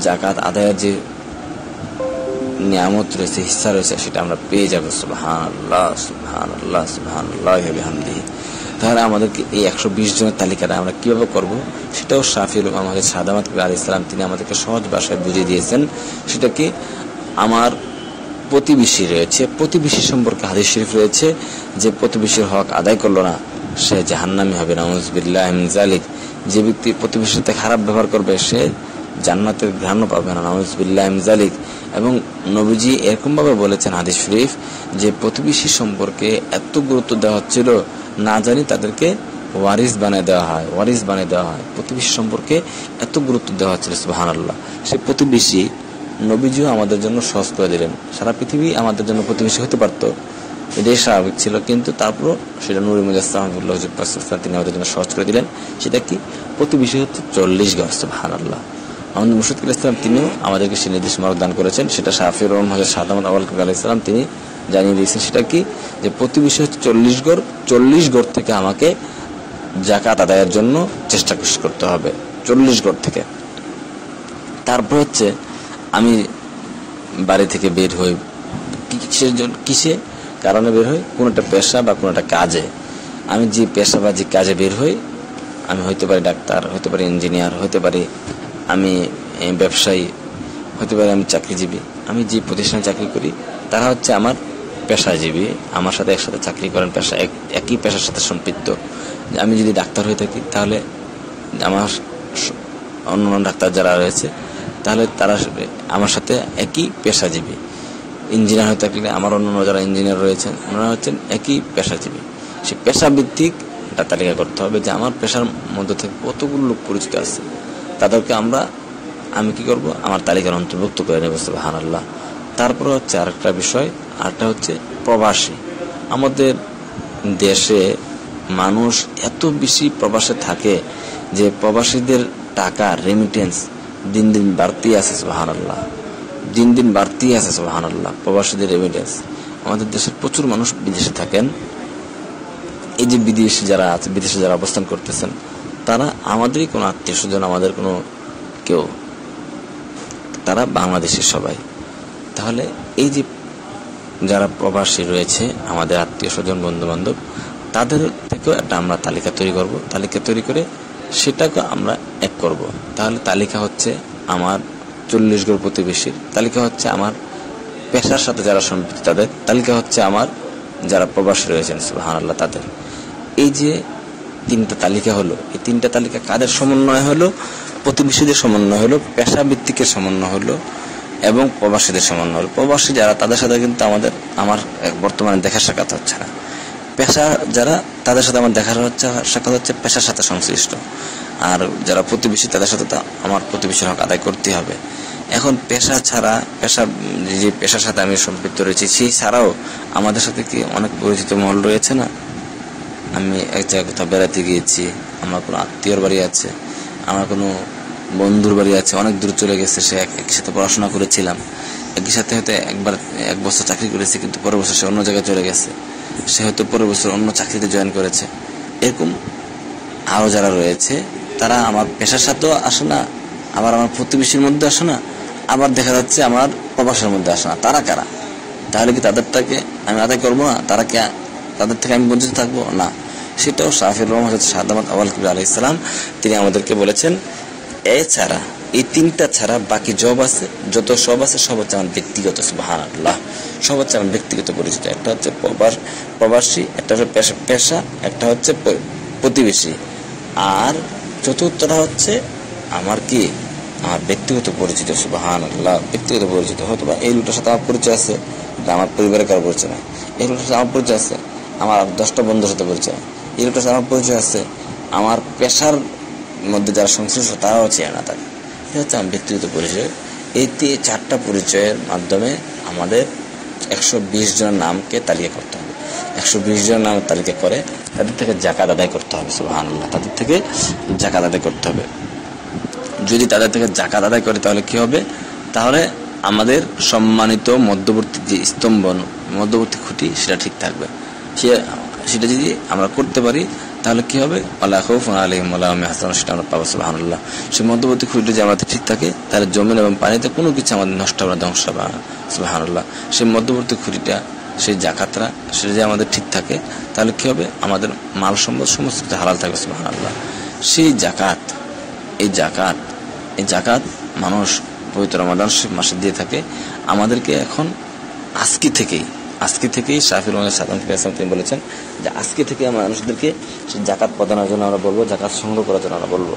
জাকাত আদায়ের যে নিয়ামত রয়েছে হিসা রয়েছে, সেটা আমরা পেয়ে যাব সুবহান আল্লাহ সুবহান আল্লাহ সুবহান আল্লাহ হামদিহি তাহলে আমাদেরকে এই একশো বিশ জনের তালিকাটা আমরা কীভাবে করব, সেটাও শাফির আমাদের সাদামাত আলী ইসলাম তিনি আমাদেরকে সহজ ভাষায় বুঝিয়ে দিয়েছেন। সেটা কি আমার প্রতিবেশী রয়েছে, প্রতিবেশী সম্পর্কে হাদিস শরীফ রয়েছে যে প্রতিবেশীর হক আদায় করল না, সে জাহান্নামি হবে। নাউজবিল্লাহ জালিক যে ব্যক্তি প্রতিবেশীর সাথে খারাপ ব্যবহার করবে, সে জান্নাতের ঘ্রাণ পাবে না। নাউজবিল্লাহ জালিক এবং নবীজি এরকমভাবে বলেছেন হাদিস শরীফ যে প্রতিবেশী সম্পর্কে এত গুরুত্ব দেওয়া হচ্ছিল না জানি তাদেরকে ওয়ারিস বানিয়ে দেওয়া হয়, ওয়ারিস বানিয়ে দেওয়া হয়। প্রতিবেশী সম্পর্কে এত গুরুত্ব দেওয়া হচ্ছিল সুবাহান আল্লাহ সে প্রতিবেশী নবীজিও আমাদের জন্য সহজ করে দিলেন। সারা পৃথিবী আমাদের জন্য প্রতিবেশী হতে পারতো। এটাই স্বাভাবিক ছিল, কিন্তু তারপরও সেটা নুরি মুজাস্তামুল্লাহ তিনি আমাদের জন্য সহজ করে দিলেন। সেটা কি? প্রতিবেশী হচ্ছে চল্লিশ গজ সুবাহান আল্লাহ আমাদের মুর্শিদুল ইসলাম তিনিও আমাদেরকে সে নির্দেশ মারক দান করেছেন। সেটা শাহির রহমান হাজার সাদামত আওয়াল আলাহ ইসলাম তিনি জানিয়ে দিয়েছেন সেটা কি? যে প্রতিবেশী হচ্ছে চল্লিশ গড় চল্লিশ গড় থেকে আমাকে জাকাত আদায়ের জন্য চেষ্টা করতে হবে, চল্লিশ গড় থেকে। তারপর হচ্ছে আমি বাড়ি থেকে বের হই কিসের জন্য কিসে কারণে বের হই? কোনো একটা পেশা বা কোনো একটা কাজে। আমি যে পেশা বা যে কাজে বের হই, আমি হইতে পারি ডাক্তার হতে পারি ইঞ্জিনিয়ার হতে পারি আমি ব্যবসায়ী হতে পারি আমি চাকরিজীবী। আমি যে প্রতিষ্ঠানে চাকরি করি, তারা হচ্ছে আমার পেশাজীবী, আমার সাথে একসাথে চাকরি করেন, পেশা এক- একই পেশার সাথে সম্পৃক্ত। আমি যদি ডাক্তার হয়ে থাকি, তাহলে আমার অন্য অন্য ডাক্তার যারা রয়েছে, তাহলে তারা আমার সাথে একই পেশাজীবী। ইঞ্জিনিয়ার হয়ে থাকলে আমার অন্য যারা ইঞ্জিনিয়ার রয়েছেন, ওনারা হচ্ছেন একই পেশাজীবী। সে পেশা ভিত্তিক একটা তালিকা করতে হবে যে আমার পেশার মধ্যে থেকে কতগুলো লোক পরিচিত আছে। তাদেরকে আমরা আমি কি করব? আমার তালিকার অন্তর্ভুক্ত করে নেব হান আল্লাহ তারপরে হচ্ছে আরেকটা বিষয়, আরেকটা হচ্ছে প্রবাসী। আমাদের দেশে মানুষ এত বেশি প্রবাসে থাকে যে প্রবাসীদের টাকা রেমিটেন্স দিন দিন বাড়তি আছে সুবাহান আল্লাহ দিন দিন বাড়তি আছে সুবাহান আল্লাহ প্রবাসীদের রেমিটেন্স আমাদের দেশের প্রচুর মানুষ বিদেশে থাকেন। এই যে বিদেশি যারা আছে, বিদেশে যারা অবস্থান করতেছেন, তারা আমাদেরই কোনো আত্মীয় স্বজন আমাদের কোনো কেউ, তারা বাংলাদেশের সবাই। তাহলে এই যে যারা প্রবাসী রয়েছে, আমাদের আত্মীয় স্বজন বন্ধু বান্ধব তাদের থেকেও একটা আমরা তালিকা তৈরি করব। তালিকা তৈরি করে সেটাকে আমরা এক করব। তাহলে তালিকা হচ্ছে আমার চল্লিশ গড় প্রতিবেশীর, তালিকা হচ্ছে আমার পেশার সাথে যারা সম্পৃক্ত তাদের, তালিকা হচ্ছে আমার যারা প্রবাসী রয়েছেন সুহান আল্লাহ তাদের। এই যে তিনটা তালিকা হলো, এই তিনটা তালিকা কাদের সমন্বয় হলো? প্রতিবেশীদের সমন্বয় হলো পেশা ভিত্তিকের সমন্বয় হলো এবং প্রবাসীদের সমন্বয় প্রবাসী যারা, তাদের সাথে কিন্তু আমাদের, আমার বর্তমানে দেখা সাক্ষাৎ হচ্ছে না। পেশা যারা, তাদের সাথে আমার দেখা হচ্ছে, সাক্ষাৎ হচ্ছে পেশার সাথে সংশ্লিষ্ট। আর যারা প্রতিবেশী, তাদের সাথে তো আমার প্রতিবেশীর হক আদায় করতে হবে। এখন পেশা ছাড়া, পেশা, যে পেশার সাথে আমি সম্পৃক্ত রয়েছি, সেই ছাড়াও আমাদের সাথে কি অনেক পরিচিত মহল রয়েছে না? আমি এক জায়গায় কোথাও বেড়াতে গিয়েছি, আমার কোনো আত্মীয়র বাড়ি আছে, আমার কোনো বন্ধুর বাড়ি আছে, অনেক দূর চলে গেছে সে এক- একসাথে পড়াশোনা করেছিলাম। একই সাথে হয়তো একবার, এক বছর চাকরি করেছে, কিন্তু পরের বছর সে অন্য জায়গায় চলে গেছে। সে হয়তো পরের বছর অন্য চাকরিতে জয়েন করেছে। এরকম আরও যারা রয়েছে, তারা আমার পেশার সাথেও আসে না, আবার আমার প্রতিবেশীর মধ্যে আসে না, আবার দেখা যাচ্ছে আমার প্রবাসের মধ্যে আসে না। তারা কারা? তাহলে কি তাদেরটাকে আমি আদায় করব না? তারা কি তাদের থেকে আমি বঞ্চিত থাকব? না। সেটাও শাহির রহমান সাদামাত আওয়াল কবির আলি ইসলাম তিনি আমাদেরকে বলেছেন এছাড়া এই তিনটা ছাড়া বাকি জব আছে, যত সব আছে, সব হচ্ছে আমার ব্যক্তিগত আল্লাহ সব হচ্ছে আমার ব্যক্তিগত পরিচিত একটা হচ্ছে প্রবাস প্রবাসী, একটা হচ্ছে পেশা পেশা, একটা হচ্ছে প্রতিবেশী। আর চতুর্থটা হচ্ছে আমার কি? আমার ব্যক্তিগত পরিচিত সুবাহান আল্লাহ ব্যক্তিগত পরিচিত। হয়তো বা এই লোকটার সাথে আমার পরিচয় আছে আমার পরিবারের কারও পরিচয় নাই। এই লোকটার সাথে আমার পরিচয় আছে, আমার দশটা বন্ধুর সাথে পরিচয়। এই লোকটার সাথে আমার পরিচয় আছে, আমার পেশার মধ্যে যারা সংশ্লিষ্ট, তারাও চেয়ে না তাকে। এটা হচ্ছে আমার ব্যক্তিগত পরিচয়। এই চারটা পরিচয়ের মাধ্যমে আমাদের একশো বিশ জনের নামকে তালিকা করতে হবে। একশো বিশ জনের নাম তালিকা করে তাদের থেকে জাকাত আদায় করতে হবে সুবাহান তাদের থেকে জাকাত আদায় করতে হবে। যদি তাদের থেকে জাকাত আদায় করে, তাহলে কি হবে? তাহলে আমাদের সম্মানিত মধ্যবর্তী যে স্তম্ভন মধ্যবর্তী খুঁটি, সেটা ঠিক থাকবে। সে সেটা যদি আমরা করতে পারি তাহলে কি হবে? হাসান সেটা আমরা সেই মধ্যবর্তী খুঁটিটা যদি আমাদের ঠিক থাকে, তাহলে জমিন এবং পানিতে কোনো কিছু আমাদের নষ্ট হবে না, ধ্বংস হবে, সুবাহানুল্লাহ। সেই মধ্যবর্তী খুঁটিটা সেই জাকাতরা, সেটা যদি আমাদের ঠিক থাকে, তাহলে কি হবে? আমাদের মাল সম্পদ সমস্ত কিছু হালাল থাকবে, সুবাহানুল্লাহ। সেই জাকাত, এই জাকাত এই জাকাত মানুষ পবিত্র রমাদান মাসে দিয়ে থাকে। আমাদেরকে এখন আজকে থেকেই আজকে থেকেই মোহাম্মদ সাদাম ইসলাম তিনি বলেছেন যে আজকে থেকে আমরা মানুষদেরকে জাকাত প্রদানের জন্য আমরা বলব, জাকাত সংগ্রহ করার জন্য আমরা বলব।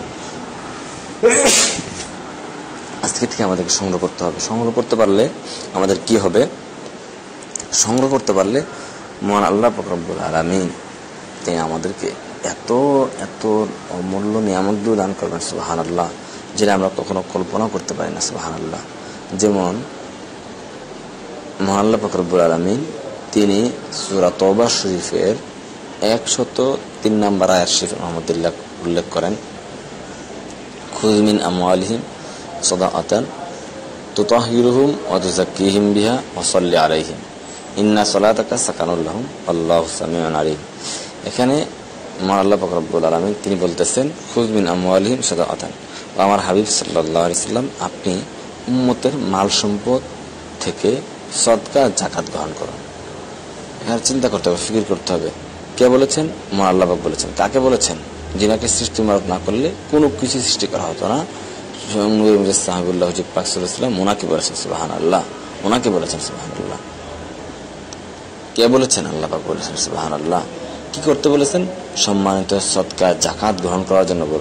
আজকে থেকে আমাদেরকে সংগ্রহ করতে হবে। সংগ্রহ করতে পারলে আমাদের কি হবে? সংগ্রহ করতে পারলে মহান আল্লাহ ফকরবুল আলমিন তিনি আমাদেরকে এত এত অমূল্য নিয়ামকগুলো দান করবেন সুবাহান আল্লাহ যেটা আমরা কখনো কল্পনা করতে পারি না সুবাহান আল্লাহ যেমন মহাল্লা ফকরবুল আলমিন, তিনি সুরা শরীফের একশত তিন নম্বর আয়াত শরীফ মোহাম্মদুল্লাহ উল্লেখ করেন। খুজমিন আমওয়ালিহিম সদা আতান তুতাহিরুহুম অতুজাকিহিম বিহা ওসল্লি আলাইহিম। ইন্না সলাতাকা সাকানুল্লাহম আল্লাহ সামিউন আলিম। এখানে আল্লাহ ফকরবুল আলমিন, তিনি বলতেছেন খুজমিন আমওয়ালিহিম সদা আতান আমার হাবিব সাল্লাহ সাল্লাম, আপনি উম্মতের মাল সম্পদ থেকে সদকা জাকাত গ্রহণ করুন এখানে চিন্তা করতে হবে, ফিকির করতে হবে। কে বলেছেন? মা আল্লাহবাক বলেছেন। কাকে বলেছেন? যিনাকে সৃষ্টি মারত না করলে কোনো কিছু সৃষ্টি করা হতো না। সাহাবুল্লাহ হুজুর পাক সাল্লাম ওনাকে বলেছেন সুবাহান আল্লাহ ওনাকে বলেছেন সুবাহান আল্লাহ কে বলেছেন? আল্লাহ পাক বলেছেন সুবাহান আল্লাহ কি করতে বলেছেন? সম্মানিত সৎকার জাকাত গ্রহণ করার জন্য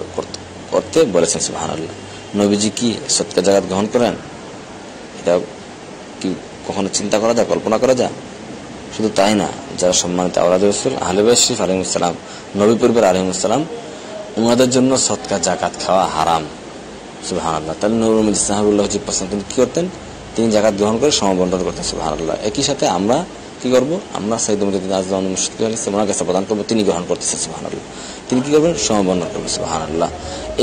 করতে- বলেছেন সুবাহান আল্লাহ নবীজি কি সৎকার জাকাত গ্রহণ করেন? এটা কখনো চিন্তা করা যায়, কল্পনা করা যায়? শুধু তাই না, যারা সম্মানিত আওলাদ রসুল আহলেবাই শরীফ আলহিমসালাম নবী পরিবার আলহিমসালাম ওনাদের জন্য সৎকার জাকাত খাওয়া হারাম। সুবাহান আল্লাহ তাহলে মজিদ সাহাবুল্লাহ জি পছন্দ তিনি কি করতেন? তিনি জাকাত গ্রহণ করে সমবন্টন করতেন সুবাহান আল্লাহ একই সাথে আমরা কি করব? আমরা সাইদ মুজিদ আজমান মুশকিল ওনার কাছে প্রদান করব, তিনি গ্রহণ করতেছেন সুবাহান আল্লাহ তিনি কি করবেন? সমবন্টন করবেন সুবাহান আল্লাহ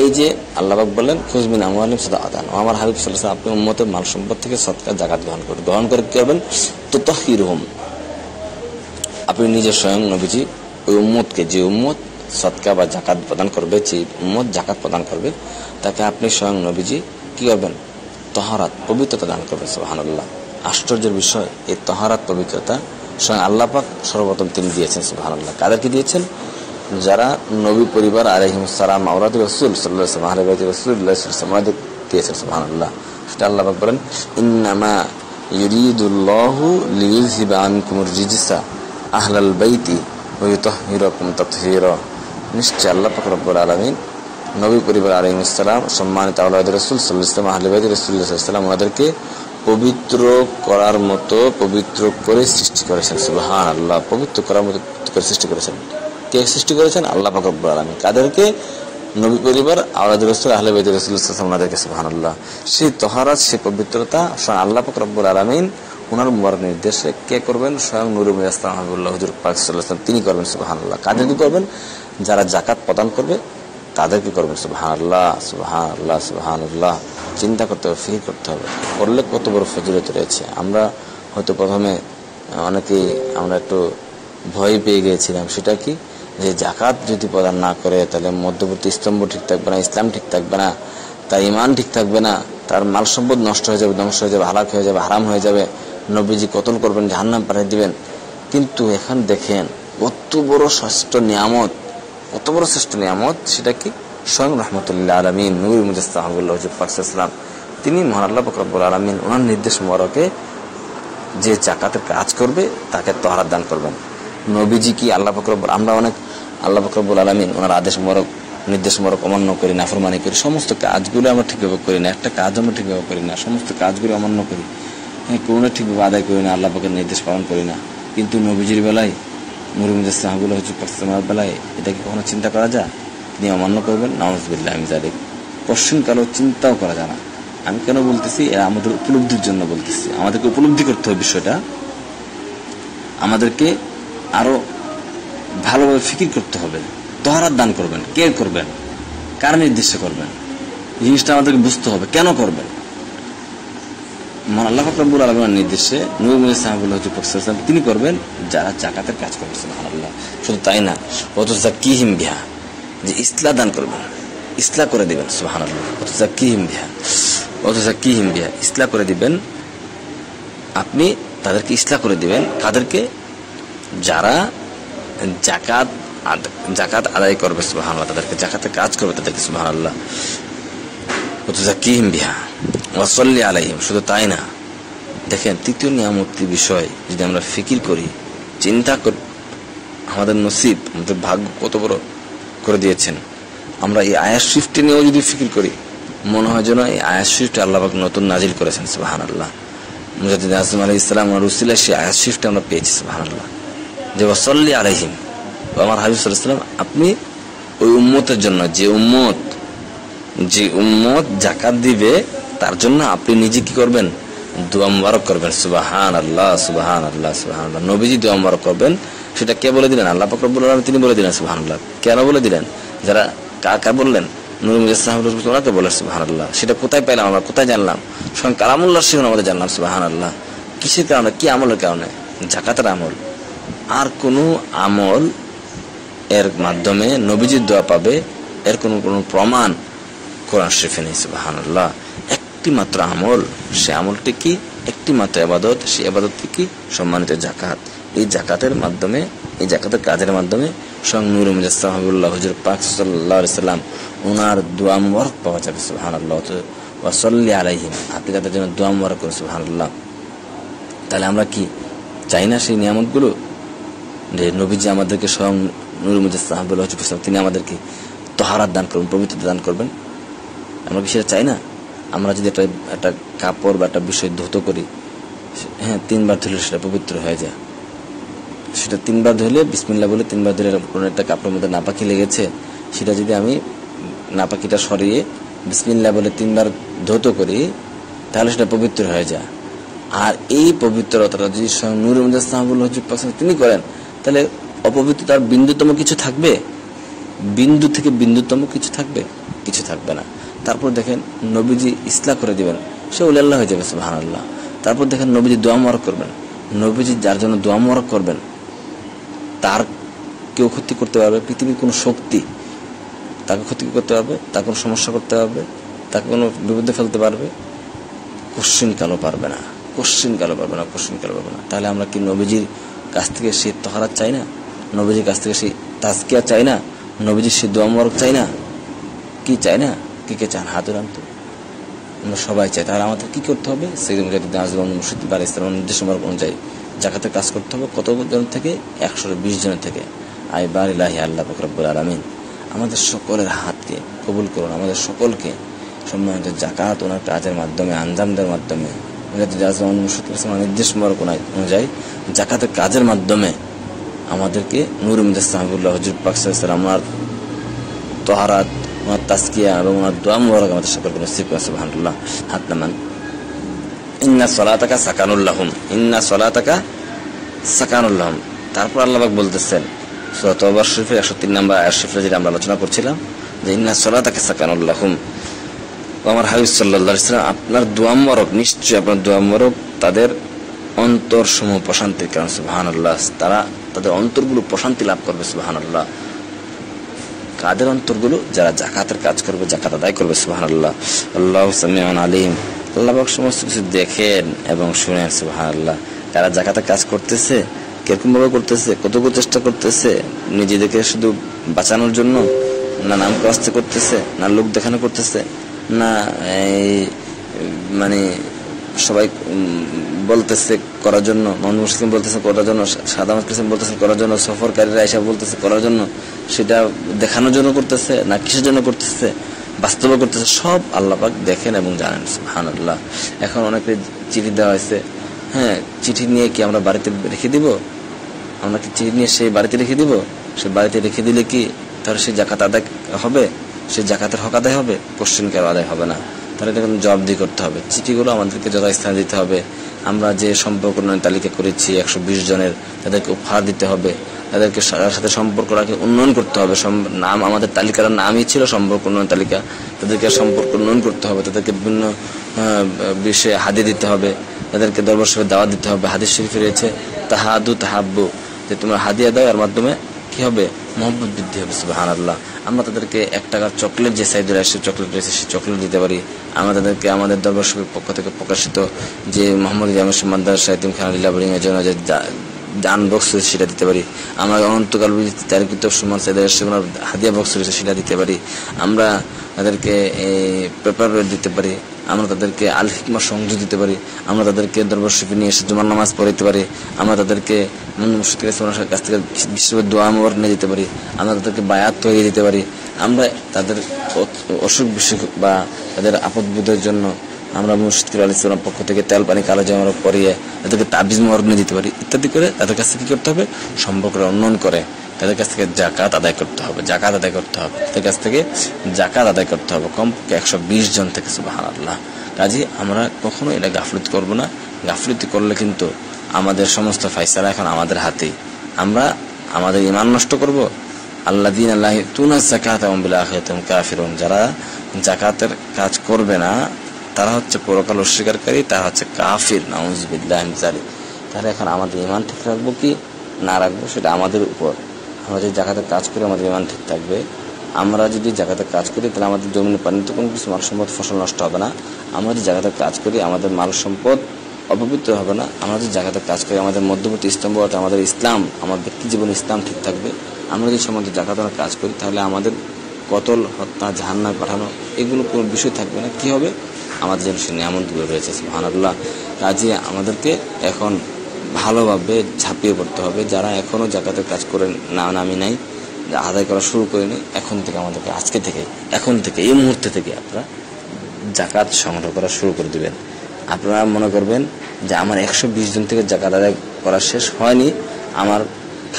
এই যে আল্লাহবাক বললেন খুজবিন আমালিম সদা আদান আমার হাবিব সাল্লাহ আপনি উম্মতের মাল সম্পদ থেকে সৎকার জাকাত গ্রহণ করবেন গ্রহণ করে কি করবেন তো তহিরহম আপনি নিজে স্বয়ং নবীজি, ওই উম্মতকে, যে উম্মত সৎকা বা জাকাত প্রদান করবে, যে উম্মত জাকাত প্রদান করবে, তাকে আপনি স্বয়ং নবীজি কি করবেন? তহরাত, পবিত্রতা দান করবেন সুবাহান্লাহ আশ্চর্যের বিষয়, এই তহরাত, পবিত্রতা স্বয়ং আল্লাহ পাক সর্বপ্রথম তিনি দিয়েছেন সুবাহান্লাহ কাদেরকে দিয়েছেন? যারা নবী পরিবার আলহিমসালাম আওরাদ রসুল সাল্লাহ মাহরাবাদ রসুল্লাহ ওনাদের দিয়েছেন সুবাহান্লাহ সেটা আল্লাহ বলেন, ইন্নামা ইউরিদুল্লাহু লিইউযহিবা আনকুমুর রিজসা আহলাল বাইতি ওয়া ইউতাহহিরাকুম তাতহীরা। নিশ্চয় আল্লাহ পাক রব্বুল আলামিন নবী পরিবার আলাইহিস সালাম, সম্মানিত আওলাদ রাসূল সাল্লাল্লাহু আলাইহি ওয়াসাল্লাম, আহলে বাইত রাসূলুল্লাহ সাল্লাল্লাহু আলাইহি ওয়াসাল্লাম ওনাদেরকে পবিত্র করার মতো, পবিত্র করে সৃষ্টি করেছেন, সুবহানাল্লাহ। পবিত্র করার মতো করে সৃষ্টি করেছেন। কে সৃষ্টি করেছেন? আল্লাহ পাক রব্বুল আলামিন। কাদেরকে? নবী পরিবার, আওলাদ রসুল, আহলে বাইত রাসূলুল্লাহ ওনাদেরকে সুবহানাল্লাহ। সেই তহারাত, সেই পবিত্রতা, স্বয়ং আল্লাহ পাক রব্বুল আলামিন ওনার মুবারক নির্দেশে কে করবেন? স্বয়ং নুরুল ইসলাম হাবিবুল্লাহ হুজুর পাক সাল্লাল্লাহু তিনি করবেন, সুবহানাল্লাহ। কাদেরকে করবেন? যারা জাকাত প্রদান করবে, তাদেরকে করবেন, সুবহানাল্লাহ সুবহানাল্লাহ সুবহানাল্লাহ। চিন্তা করতে হবে, ফিকির করতে হবে। করলে কত বড় ফজিলত রয়েছে। আমরা হয়তো প্রথমে, অনেকেই আমরা একটু ভয় পেয়ে গিয়েছিলাম, সেটা কি? যে জাকাত যদি প্রদান না করে, তাহলে মধ্যবর্তী স্তম্ভ ঠিক থাকবে না, ইসলাম ঠিক থাকবে না, তার ইমান ঠিক থাকবে না, তার মাল সম্পদ নষ্ট হয়ে যাবে, ধ্বংস হয়ে যাবে, হালাক হয়ে যাবে, হারাম হয়ে যাবে, নবীজি কতল করবেন, জাহান্নাম পাঠিয়ে দিবেন। কিন্তু এখন দেখেন, কত বড় শ্রেষ্ঠ নিয়ামত, কত বড় শ্রেষ্ঠ নিয়ামত, সেটা কি? স্বয়ং রহমতুল্লাহ আলমিন, নবী মুজাস্তাহবুল্লাহ ইসলাম তিনি মহান ফকরবুল আলমিন, ওনার নির্দেশ মরকে যে জাকাতের কাজ করবে, তাকে তহরাত দান করবেন। নবীজি কি আল্লাহ ফকরবুল আমরা অনেক আল্লাহ ফকরবুল আলমিন ওনার আদেশ মরক নির্দেশ মরক অমান্য করি না ফরমানি করি, সমস্ত কাজগুলো আমরা ঠিকভাবে করি না, একটা কাজ আমরা ঠিকভাবে করি না, সমস্ত কাজগুলো অমান্য করি। হ্যাঁ কোনো ঠিকভাবে আদায় করি না, আল্লাহ পাকের নির্দেশ পালন করি না। কিন্তু নবীজির বেলায় মুরিমুদ্দ সাহাবুল্লাহ হচ্ছে পাকিস্তানের বেলায় এটা কি কখনো চিন্তা করা যায়? তিনি অমান্য করবেন? নওয়াজবিল্লাহ আমি জালিক পশ্চিমকালও চিন্তাও করা যায় না। আমি কেন বলতেছি? এরা আমাদের উপলব্ধির জন্য বলতেছি। আমাদেরকে উপলব্ধি করতে হবে বিষয়টা। আমাদেরকে আরও ভালোভাবে ফিকির করতে হবে। তহরাত দান করবেন কে করবেন, কার নির্দেশে করবেন? জিনিসটা আমাদেরকে বুঝতে হবে, কেন করবেন? মহান আল্লাহ ফকরাবুল আলমের নির্দেশে নূর মুজিদ সাহাবুল্লাহ হজুর তিনি করবেন, যারা জাকাতের কাজ করবেন সুবহান আল্লাহ শুধু তাই না অত জাকিহিম বিহা, যে ইসলা দান করবেন ইসলা করে দিবেন সুবহান আল্লাহ অত জাকিহিম বিহা অত জাকিহিম বিহা ইসলা করে দিবেন। আপনি তাদেরকে ইসলা করে দিবেন, তাদেরকে যারা জাকাত জাকাত আদায় করবে সুবহান আল্লাহ তাদেরকে জাকাতে কাজ করবে তাদেরকে সুবহান আল্লাহ ওতুজাকিহিম বিহা, ওয়াসল্লি আলাইহিম, শুধু তাই না, দেখেন তৃতীয় নিয়ামতটি বিষয় যদি আমরা ফিকির করি, চিন্তা করি, আমাদের নসিব, আমাদের ভাগ্য কত বড় করে দিয়েছেন। আমরা এই আয়াস শিফটে নিয়েও যদি ফিকির করি, মনে হয় যেন এই আয়াস শিফটে আল্লাহ পাক নতুন নাজিল করেছেন সুবাহান আল্লাহ মুজাদ্দিদ আসলাম আলী ইসলাম রুসিলা সেই আয়াস শিফটে আমরা পেয়েছি সুবাহান আল্লাহ যে ওয়াসল্লি আলাইহিম। ও আমার হাবিব সাল্লাম আপনি ওই উম্মতের জন্য, যে উম্মত যে উম্মত জাকাত দিবে, তার জন্য আপনি নিজে কি করবেন? দোয়া মুবারক করবেন। সুবাহান আল্লাহ সুবাহান আল্লাহ সুবাহান আল্লাহ নবীজি দোয়া করবেন। সেটা কে বলে দিলেন? আল্লাহ ফকরবুল আলম তিনি বলে দিলেন সুবাহান আল্লাহ কেন বলে দিলেন? যারা কাকা বললেন? নুর মুজাসলাম বলেন সুবাহান আল্লাহ সেটা কোথায় পেলাম আমরা? কোথায় জানলাম? স্বয়ং কালামুল্লাহ সিংহ আমাদের জানলাম সুবাহান আল্লাহ কিসের কারণে? কি আমলের কারণে? জাকাতের আমল। আর কোনো আমল এর মাধ্যমে নবীজির দোয়া পাবে, এর কোনো কোনো প্রমাণ কোরআন শরীফে নেই সুবাহান্লাহ একটি মাত্র আমল, সে আমলটি কি? একটি মাত্র আবাদত সেই আবাদত কি? সম্মানিত জাকাত এই জাকাতের মাধ্যমে, এই জাকাতের কাজের মাধ্যমে স্বয়ং নূর মুজাসসাম হাবিবুল্লাহ হুজুর পাক সাল্লাহ সাল্লাম ওনার দোয়া মুবারক পাওয়া যাবে সুহান আল্লাহ ওয়াসল্লি আলাইহিম আপনি তাদের জন্য দোয়া মুবারক করুন সুহান আল্লাহ তাহলে আমরা কি চাই না সেই নিয়ামতগুলো? যে নবীজি আমাদেরকে স্বয়ং নুর মুজাসসাম হাবিবুল্লাহ হুজুর পাক তিনি আমাদেরকে তহারাত দান করবেন, পবিত্রতা দান করবেন। আমরা কি সেটা চাই না? আমরা যদি একটা একটা কাপড় বা একটা বিষয় ধৌত করি হ্যাঁ তিনবার ধুলে সেটা পবিত্র হয়ে যায়। সেটা তিনবার ধুলে বিসমিল্লা বলে তিনবার ধরে কোনো একটা কাপড়ের মধ্যে নাপাকি লেগেছে, সেটা যদি আমি নাপাকিটা সরিয়ে বিসমিল্লা বলে তিনবার ধৌত করি, তাহলে সেটা পবিত্র হয়ে যায়। আর এই পবিত্রতাটা যদি স্বয়ং নূর মুজাসসাহাবুল হজুর পাশে তিনি করেন তাহলে অপবিত্রতার বিন্দুতম কিছু থাকবে? বিন্দু থেকে বিন্দুতম কিছু থাকবে? কিছু থাকবে না। তারপর দেখেন নবীজি ইসলা করে দিবেন। সে উল্লাহ হয়ে যাবে সুহান আল্লাহ তারপর দেখেন নবীজি দোয়া মরক করবেন। নবীজি যার জন্য দোয়া মরক করবেন, তার কেউ ক্ষতি করতে পারবে, পৃথিবীর কোনো শক্তি তাকে ক্ষতি করতে পারবে তাকে কোনো সমস্যা করতে পারবে, তাকে কোনো বিপদে ফেলতে পারবে কোশ্চিন কালো পারবে না কোশ্চিন কালো পারবে না কোশ্চিন কালো পারবে না। তাহলে আমরা কি নবীজির কাছ থেকে সে তহারাত চাই না, নবীজির কাছ থেকে সেই তাজকিয়া চাই না, নবীজির সে দোয়া মরক চাই না। কি চাই না? কি কে চান? হাতুর আনতো আমরা সবাই চাই। তাহলে আমাদের কি করতে হবে? সেই মুজাহিদ আজমান মুর্শিদ বার ইসলাম নির্দেশ অনুযায়ী জাকাতে কাজ করতে হবে। কত জন থেকে? একশো বিশ জনের থেকে। আই বার ইলাহি আল্লাহ ফকরবুল আলমিন। আমাদের সকলের হাতকে কবুল করুন। আমাদের সকলকে সম্মানিত জাকাত ওনার কাজের মাধ্যমে, আঞ্জামদের মাধ্যমে। নির্দেশ অনুযায়ী জাকাতের কাজের মাধ্যমে আমাদেরকে নুর সাহাবুল্লাহ হজুর পাক সাল্লাম ওনার তোহারাত, ওনার তাস্কিয়া এবং ওনার দোয়া আমাদের হাত নামান। ইন্না সলাতাকা সাকানুল্লাহুম। ইন্না সলাতাকা সাকানুল্লাহুম। তারপর আল্লাহবাক বলতেছেন, সুরা তওবা শরীফের একশো তিন নম্বর আয়াত শরীফে যেটা আমরা আলোচনা করছিলাম, যে ইন্না সলাতাকা সাকানুল্লাহুম। আমার হাবিব সাল্লাল্লাহু আলাইহি সাল্লাম, আপনার দোয়া নিশ্চয়ই আপনার দোয়া মুবারক তাদের অন্তর সমূহ প্রশান্তির কারণ, সুবহানাল্লাহ। তারা তাদের অন্তরগুলো প্রশান্তি লাভ করবে, সুবহানাল্লাহ। কাদের অন্তরগুলো? যারা জাকাতের কাজ করবে জাকাত আদায় করবে সুবাহান আল্লাহ আল্লাহ সামিয়ান আলিম। আল্লাহ সমস্ত কিছু দেখেন এবং শুনেন সুবাহান আল্লাহ যারা জাকাতের কাজ করতেছে কীরকম ভাবে করতেছে, কতটুকু চেষ্টা করতেছে, নিজেদেরকে শুধু বাঁচানোর জন্য, না নাম কাস্তে করতেছে, না লোক দেখানো করতেছে না মানে সবাই বলতেছে করার জন্য মোহাম্মদ মুসলিম বলতেছে করার জন্য সাদা মুসলিম বলতেছে করার জন্য, সফরকারীরা এসে বলতেছে করার জন্য, সেটা দেখানোর জন্য করতেছে, না কিসের জন্য করতেছে বাস্তবে করতেছে, সব আল্লাপাক দেখেন এবং জানেন হান আল্লাহ এখন অনেকে চিঠি দেওয়া হয়েছে হ্যাঁ চিঠি নিয়ে কি আমরা বাড়িতে রেখে দিব? আমরা কি চিঠি নিয়ে সেই বাড়িতে রেখে দিব? সে বাড়িতে রেখে দিলে কি তাহলে সেই জাকাত আদায় হবে? সেই জাকাতের হক আদায় হবে কোশ্চেন কেউ আদায় হবে না? তাহলে দেখুন জবাবদি করতে হবে। চিঠিগুলো আমাদেরকে যথাস্থানে দিতে হবে। আমরা যে সম্পর্ক উন্নয়ন তালিকা করেছি, একশো বিশ জনের, তাদেরকে উপহার দিতে হবে। তাদেরকে সাথে সম্পর্ক রাখে, উন্নয়ন করতে হবে। নাম, আমাদের তালিকার নামই ছিল সম্পর্ক উন্নয়ন তালিকা। তাদেরকে সম্পর্ক উন্নয়ন করতে হবে। তাদেরকে বিভিন্ন বিষয়ে হাদি দিতে হবে। তাদেরকে দরবার সঙ্গে দাওয়া দিতে হবে। হাদিস শরীফে রয়েছে, তাহাদু তাহাব্বু। যে তোমরা হাদিয়া দাও, এর মাধ্যমে কি হবে? মোহাম্মদ বৃদ্ধি হবে সুবাহান আল্লাহ আমরা তাদেরকে এক টাকার চকলেট যে সাইজের আসে চকলেট রয়েছে সেই চকলেট দিতে পারি। আমরা তাদেরকে আমাদের দরবার পক্ষ থেকে প্রকাশিত যে মোহাম্মদ জামা মাদ্দার সাহিদিম খান আলিল্লাহ এর জন্য যে দান বক্স রয়েছে সেটা দিতে পারি। আমরা অনন্তকাল তার কিন্তু সুমান সাইদের হাদিয়া বক্স রয়েছে সেটা দিতে পারি। আমরা তাদেরকে এই পেপার দিতে পারি। আমরা তাদেরকে আল হিকমা সংযোগ দিতে পারি, আমরা তাদেরকে দরবার নিয়ে এসে জুমার নামাজ পড়াইতে পারি, আমরা তাদেরকে মুশকিলের কাছ থেকে বিশ্বব্যাপী দোয়া মোবারক নিয়ে যেতে পারি, আমরা তাদেরকে বায়াত তৈরি দিতে পারি, আমরা তাদের অসুখ বিসুখ বা তাদের আপদ জন্য আমরা মুশকিল আলী ইসলাম পক্ষ থেকে তেল, পানি, কালো জামার পরিয়ে তাদেরকে তাবিজ মোবারক নিয়ে দিতে পারি, ইত্যাদি করে তাদের কাছে কি করতে হবে? সম্পর্কটা উন্নয়ন করে। তাদের কাছ থেকে জাকাত আদায় করতে হবে, জাকাত আদায় করতে হবে। তাদের কাছ থেকে জাকাত আদায় করতে হবে। কমপক্ষে একশো বিশ জন থেকে সুবাহান আল্লাহ কাজে, আমরা কখনো এটা গাফলতি করব না। গাফলতি করলে কিন্তু আমাদের সমস্ত ফাইসালা এখন আমাদের হাতে আমরা আমাদের ইমান নষ্ট করব? আল্লাহ দিন আল্লাহ তুনা জাকাত কাফিরুন। যারা জাকাতের কাজ করবে না, তারা হচ্ছে পরকাল অস্বীকারী, তারা হচ্ছে কাফির। নাউজবিল্লাহ তাহলে এখন আমাদের ইমান ঠিক রাখব কি না রাখব, সেটা আমাদের উপর। আমরা যদি জায়গাতে কাজ করি আমাদের ইমান ঠিক থাকবে। আমরা যদি জায়গাতে কাজ করি, তাহলে আমাদের জমিনে পানিতে কোনো কিছু, মাল সম্পদ, ফসল নষ্ট হবে না। আমরা যদি জায়গাতে কাজ করি, আমাদের মাল সম্পদ অপবিত্র হবে না। আমরা যদি জাকাতের কাজ করি, আমাদের মধ্যবর্তী স্তম্ভ, অর্থাৎ আমাদের ইসলাম, আমার ব্যক্তি জীবনে ইসলাম ঠিক থাকবে। আমরা যদি সম্বন্ধে জাকাতের কাজ করি, তাহলে আমাদের কতল, হত্যা জাহান্না পাঠানো, এগুলো কোনো বিষয় থাকবে না। কি হবে? আমাদের জন্য সে নিয়ামতগুলো রয়েছে, সুবহানাল্লাহ। কাজে আমাদেরকে এখন ভালোভাবে ঝাঁপিয়ে পড়তে হবে। যারা এখনও জাকাতের কাজ করে না নামি নাই, আদায় করা শুরু করেনি এখন থেকে আমাদেরকে আজকে থেকে, এখন থেকে, এই মুহূর্তে থেকে আপনারা জাকাত সংগ্রহ করা শুরু করে দিবেন। আপনারা মনে করবেন যে আমার একশো বিশ জন থেকে জাকাত আদায় করা শেষ হয়নি। আমার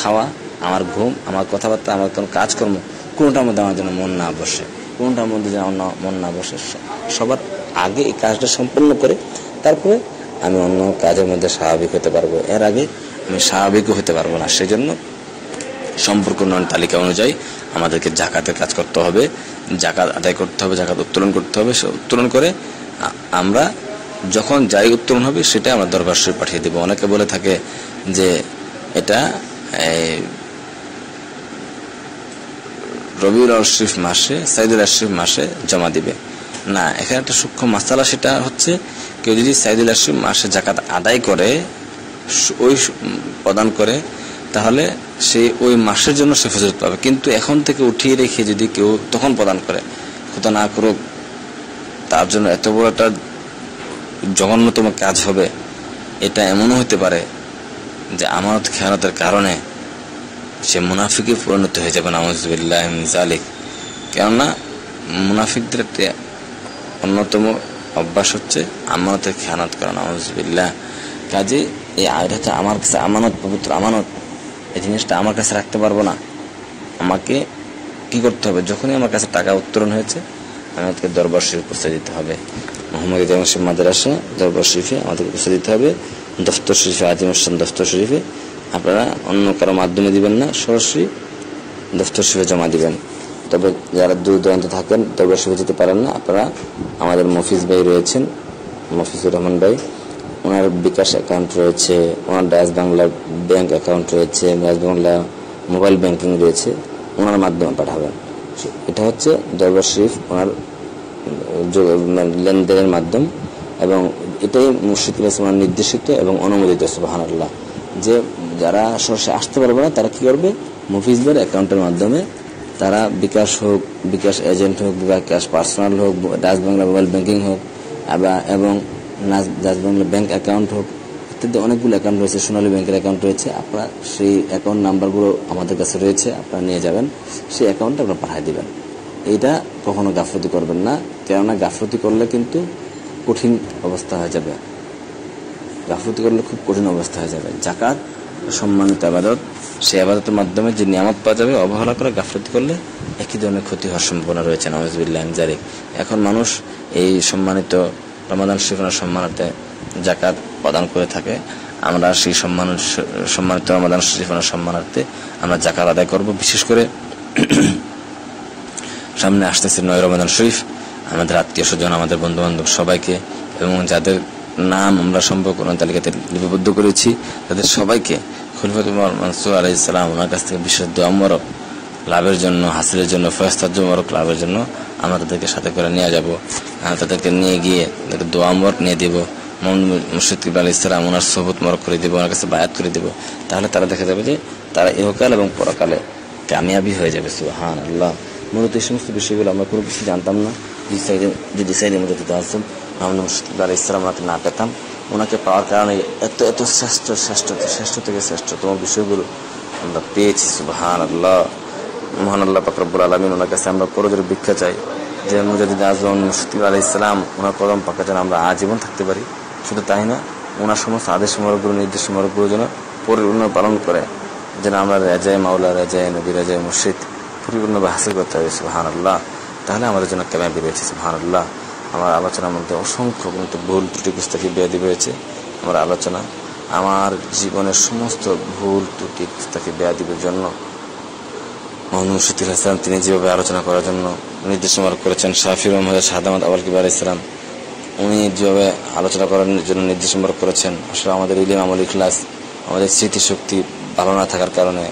খাওয়া, আমার ঘুম, আমার কথাবার্তা, আমার কোনো কাজকর্ম, কোনোটার মধ্যে আমার যেন মন না বসে। কোনোটার মধ্যে যেন মন না বসে। সবার আগে এই কাজটা সম্পূর্ণ করে, তারপরে আমি অন্য কাজের মধ্যে স্বাভাবিক হতে পারব। এর আগে আমি স্বাভাবিকও হতে পারব না। সেজন্য সম্পর্ক উন্নয়ন তালিকা অনুযায়ী আমাদেরকে জাকাতের কাজ করতে হবে। জাকাত আদায় করতে হবে, জাকাত উত্তোলন করতে হবে। সে উত্তোলন করে আমরা যখন যাই উত্তোলন হবে সেটা আমরা দরবার শরীফ পাঠিয়ে দেবো। অনেকে বলে থাকে যে এটা রবিউল শরীফ মাসে, সাইদুল শরীফ মাসে জমা দিবে। না, এখানে একটা সূক্ষ্ম মাসালা সেটা হচ্ছে কেউ যদি সাইদুল শরীফ মাসে জাকাত আদায় করে ওই প্রদান করে, তাহলে সে ওই মাসের জন্য সে ফজরত পাবে। কিন্তু এখন থেকে উঠিয়ে রেখে যদি কেউ তখন প্রদান করে খোদা না করুক, তার জন্য এত বড় একটা জঘন্যতম কাজ হবে। এটা এমনও হতে পারে যে আমানত খেয়ানতের কারণে সে মুনাফিকে পরিণত হয়ে যাবে নামজবিল্লাহ জালিক কেননা মুনাফিকদের একটি অন্যতম অভ্যাস হচ্ছে আমানতের খেয়ানত করা নামজবিল্লাহ কাজে এই হচ্ছে আমার কাছে আমানত, পবিত্র আমানত, এই জিনিসটা আমার কাছে রাখতে পারব না। আমাকে কি করতে হবে? যখনই আমার কাছে টাকা উত্তোলন হয়েছে আমাদেরকে দরবার শরীফ পৌঁছে দিতে হবে। মোহাম্মদ ইদাম শিব মাদ্রাসা, দরবার শরীফে আমাদেরকে পৌঁছে দিতে হবে। দফতর শরীফে আজিম হোসেন দফতর শরীফে। আপনারা অন্য কারও মাধ্যমে দিবেন না, সরাসরি দফতর শরীফে জমা দিবেন। তবে যারা দূর দূরান্ত থাকেন দরবার শরীফে যেতে পারেন না। আপনারা আমাদের মফিজ ভাই রয়েছেন, মফিজুর রহমান ভাই। ওনার বিকাশ অ্যাকাউন্ট রয়েছে, ওনার ডায়াস বাংলা ব্যাংক অ্যাকাউন্ট রয়েছে, ডায়াস বাংলা মোবাইল ব্যাংকিং রয়েছে, ওনার মাধ্যমে পাঠাবেন। এটা হচ্ছে দরবার শরীফ, ওনার মানে লেনদেনের মাধ্যম। এবং এটাই মুর্শিদুল ইসলামের নির্দেশিত এবং অনুমোদিত সুবাহান্লাহ যে যারা সরাসরি আসতে পারবে না, তারা কী করবে? মুফিজদের অ্যাকাউন্টের মাধ্যমে তারা বিকাশ হোক, বিকাশ এজেন্ট হোক, বিকাশ পার্সোনাল হোক, ডাচ বাংলা মোবাইল ব্যাংকিং হোক এবং ডাচ বাংলা ব্যাংক অ্যাকাউন্ট হোক, ইত্যাদি অনেকগুলো অ্যাকাউন্ট রয়েছে, সোনালী ব্যাংকের অ্যাকাউন্ট রয়েছে। আপনারা সেই অ্যাকাউন্ট নাম্বারগুলো আমাদের কাছে রয়েছে, আপনারা নিয়ে যাবেন, সেই অ্যাকাউন্টে আপনারা পাঠিয়ে দিবেন। এইটা কখনো গাফলতি করবেন না, কেননা গাফলতি করলে কিন্তু কঠিন অবস্থা হয়ে যাবে। গাফলতি করলে খুব কঠিন অবস্থা হয়ে যাবে। জাকাত সম্মানিত আবাদত, সেই আবাদতের মাধ্যমে যে নিয়ামত পাওয়া যাবে, অবহেলা করে গাফলতি করলে একই ধরনের ক্ষতি হওয়ার সম্ভাবনা রয়েছে নওয়াজবিল্লাহ জারিক এখন মানুষ এই সম্মানিত রমাদান শিফনার সম্মানার্থে জাকাত প্রদান করে থাকে। আমরা সেই সম্মান, সম্মানিত রমাদান শিফনার সম্মানার্থে আমরা জাকাত আদায় করব। বিশেষ করে সামনে আসতেছে নয় রমাদান শরীফ। আমাদের আত্মীয় স্বজন, আমাদের বন্ধু বান্ধব সবাইকে এবং যাদের নাম আমরা সম্পর্ক তালিকাতে লিপিবদ্ধ করেছি। তাদের সবাইকে খলিফত মনসুর আলাই ইসলাম ওনার কাছ থেকে বিশেষ দোয়া মরক লাভের জন্য, হাসিলের জন্য ফয়স্তার্য মরক লাভের জন্য আমরা তাদেরকে সাথে করে নিয়ে যাব। তাদেরকে নিয়ে গিয়ে তাদেরকে দোয়া মরক নিয়ে দিব। মোহাম্মদ মুর্শিদ কিবল আলী ইসলাম ওনার সবুত মরক করে দেবো, ওনার কাছে বায়াত করে দিব। তাহলে তারা দেখা যাবে যে তারা ইহকাল এবং পরকালে কামিয়াবি হয়ে যাবে সুহান আল্লাহ মূলত এই সমস্ত বিষয়গুলো আমরা কোনো কিছু জানতাম না। যে সাইডে যদি সাইডে মধ্যে আসুন মুর্শিদ আলী ইসলাম ওনাকে না পেতাম, ওনাকে পাওয়ার কারণে এত এত শ্রেষ্ঠ শ্রেষ্ঠ শ্রেষ্ঠ থেকে শ্রেষ্ঠতম বিষয়গুলো আমরা পেয়েছি সুবাহান আল্লাহ মহান আল্লাহ পাকরবুল আলমিন ওনার কাছে আমরা পরজোর ভিক্ষা চাই যে মুজাদিদ আজম মুশকিল আলী ইসলাম ওনার কদম পাকা যেন আমরা আজীবন থাকতে পারি। শুধু তাই না, ওনার সমস্ত আদেশ মরগুলো নির্দেশ মরগুলো যেন পরিপূর্ণ পালন করে, যেন আমরা রেজায় মাওলা, রেজায় নবী, রেজায় মুর্শিদ পরিপূর্ণভাবে হাসিল করতে হবে সুহান আল্লাহ তাহলে আমাদের জন্য কেমন বেরিয়েছে সুহান আল্লাহ আমার আলোচনার মধ্যে অসংখ্য কিন্তু ভুল ত্রুটি পুস্তকে বেয়াদি হয়েছে আমার আলোচনা, আমার জীবনের সমস্ত ভুল ত্রুটি পুস্তকে বেয়াদিবের জন্য। মোহাম্মদ মুর্শিদুল ইসলাম তিনি যেভাবে আলোচনা করার জন্য নির্দেশমার করেছেন শাফির মোহাম্মদ শাহাদামদ আবাল কিবার ইসলাম, উনি যেভাবে আলোচনা করার জন্য নির্দেশমার করেছেন, আসলে আমাদের ইলিম আমল ইখলাস, আমাদের স্মৃতিশক্তি ভালো না থাকার কারণে,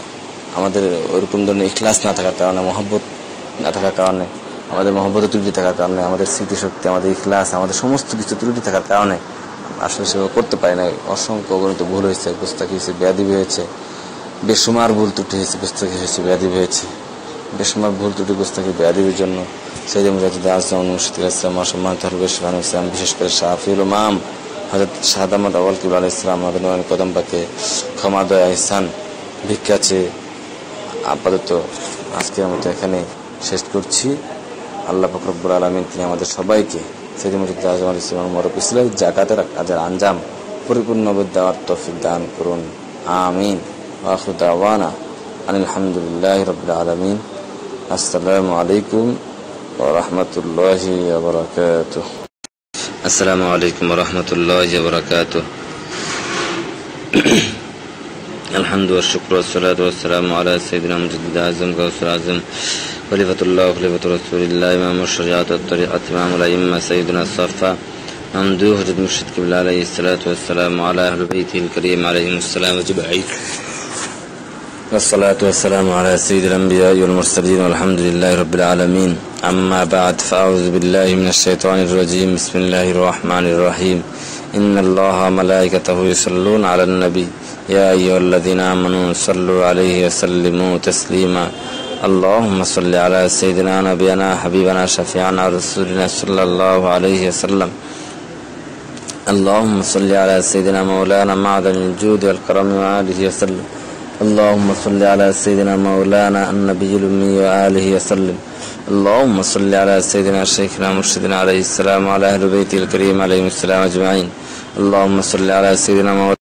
আমাদের ওইরকম ধরনের ইখলাস না থাকার কারণে, মহব্বত না থাকার কারণে আমাদের মহব্বত ত্রুটি থাকার কারণে, আমাদের স্মৃতিশক্তি, আমাদের ইখলাস, আমাদের সমস্ত কিছু ত্রুটি থাকার কারণে আসলে সেভাবে করতে পারি না অসংখ্য অগণিত ভুল হয়েছে গুস্তাকি হয়েছে ব্যাধি হয়েছে বেসুমার ভুল ত্রুটি হয়েছে গুস্তাকি হয়েছে ব্যাধি হয়েছে। বেসুমার ভুল ত্রুটি গুস্তাকি ব্যাধির জন্য সেই জন্য দিন মুজাহিদ আসলাম মুর্শিদ ইসলাম, অসম্মান তহরবে সুহান ইসলাম, বিশেষ করে শাহিউল মাম হজরত শাহাদ আহমদ আওয়াল কিবুল আলাহ ইসলাম আমাদের নয়ন কদম পাকে ক্ষমা, দয়া, ইহসান, ভিক্ষা চেয়ে আপাতত আজকের মতো এখানে শেষ করছি। আল্লাহ ফখরবুল আলমিন তিনি আমাদের সবাইকে সেদিন মজিদ আজমাল ইসলাম মরফ ইসলাম জাকাতের কাজের আঞ্জাম পরিপূর্ণভাবে দেওয়ার তফিক দান করুন। আমিন। আখরুদ্দাওয়ানা আলহামদুলিল্লাহ রব আলমিন। আসসালামু আলাইকুম রহমতুল্লাহ বরকাত আসসালামু আলাইকুম রহমতুল্লাহ বরকাত الحمد والشكر والصلاة والسلام على سيدنا مجدد أعظم كوثر أعظم خليفة الله وخليفة رسول الله إمام الشريعة والطريقة إمام الأئمة سيدنا الصفا ممدوح جد مرشد قبل عليه الصلاة والسلام على أهل بيته الكريم عليهم السلام أجمعين. والصلاة والسلام على سيد الأنبياء والمرسلين والحمد لله رب العالمين. أما بعد فأعوذ بالله من الشيطان الرجيم. بسم الله الرحمن الرحيم. إن الله وملائكته يصلون على النبي. يا أيها الذين آمنوا صلوا عليه وسلموا تسليما. اللهم صل على سيدنا نبينا حبيبنا شفيعنا رسولنا صلى الله عليه وسلم. اللهم صل على سيدنا مولانا معدن الجود والكرم وآله وسلم. اللهم صل على سيدنا مولانا النبي الأمي وآله وسلم. اللهم صل على سيدنا شيخنا مرشدنا عليه السلام وعلى أهل بيته الكريم عليهم السلام أجمعين. اللهم صل على سيدنا مولانا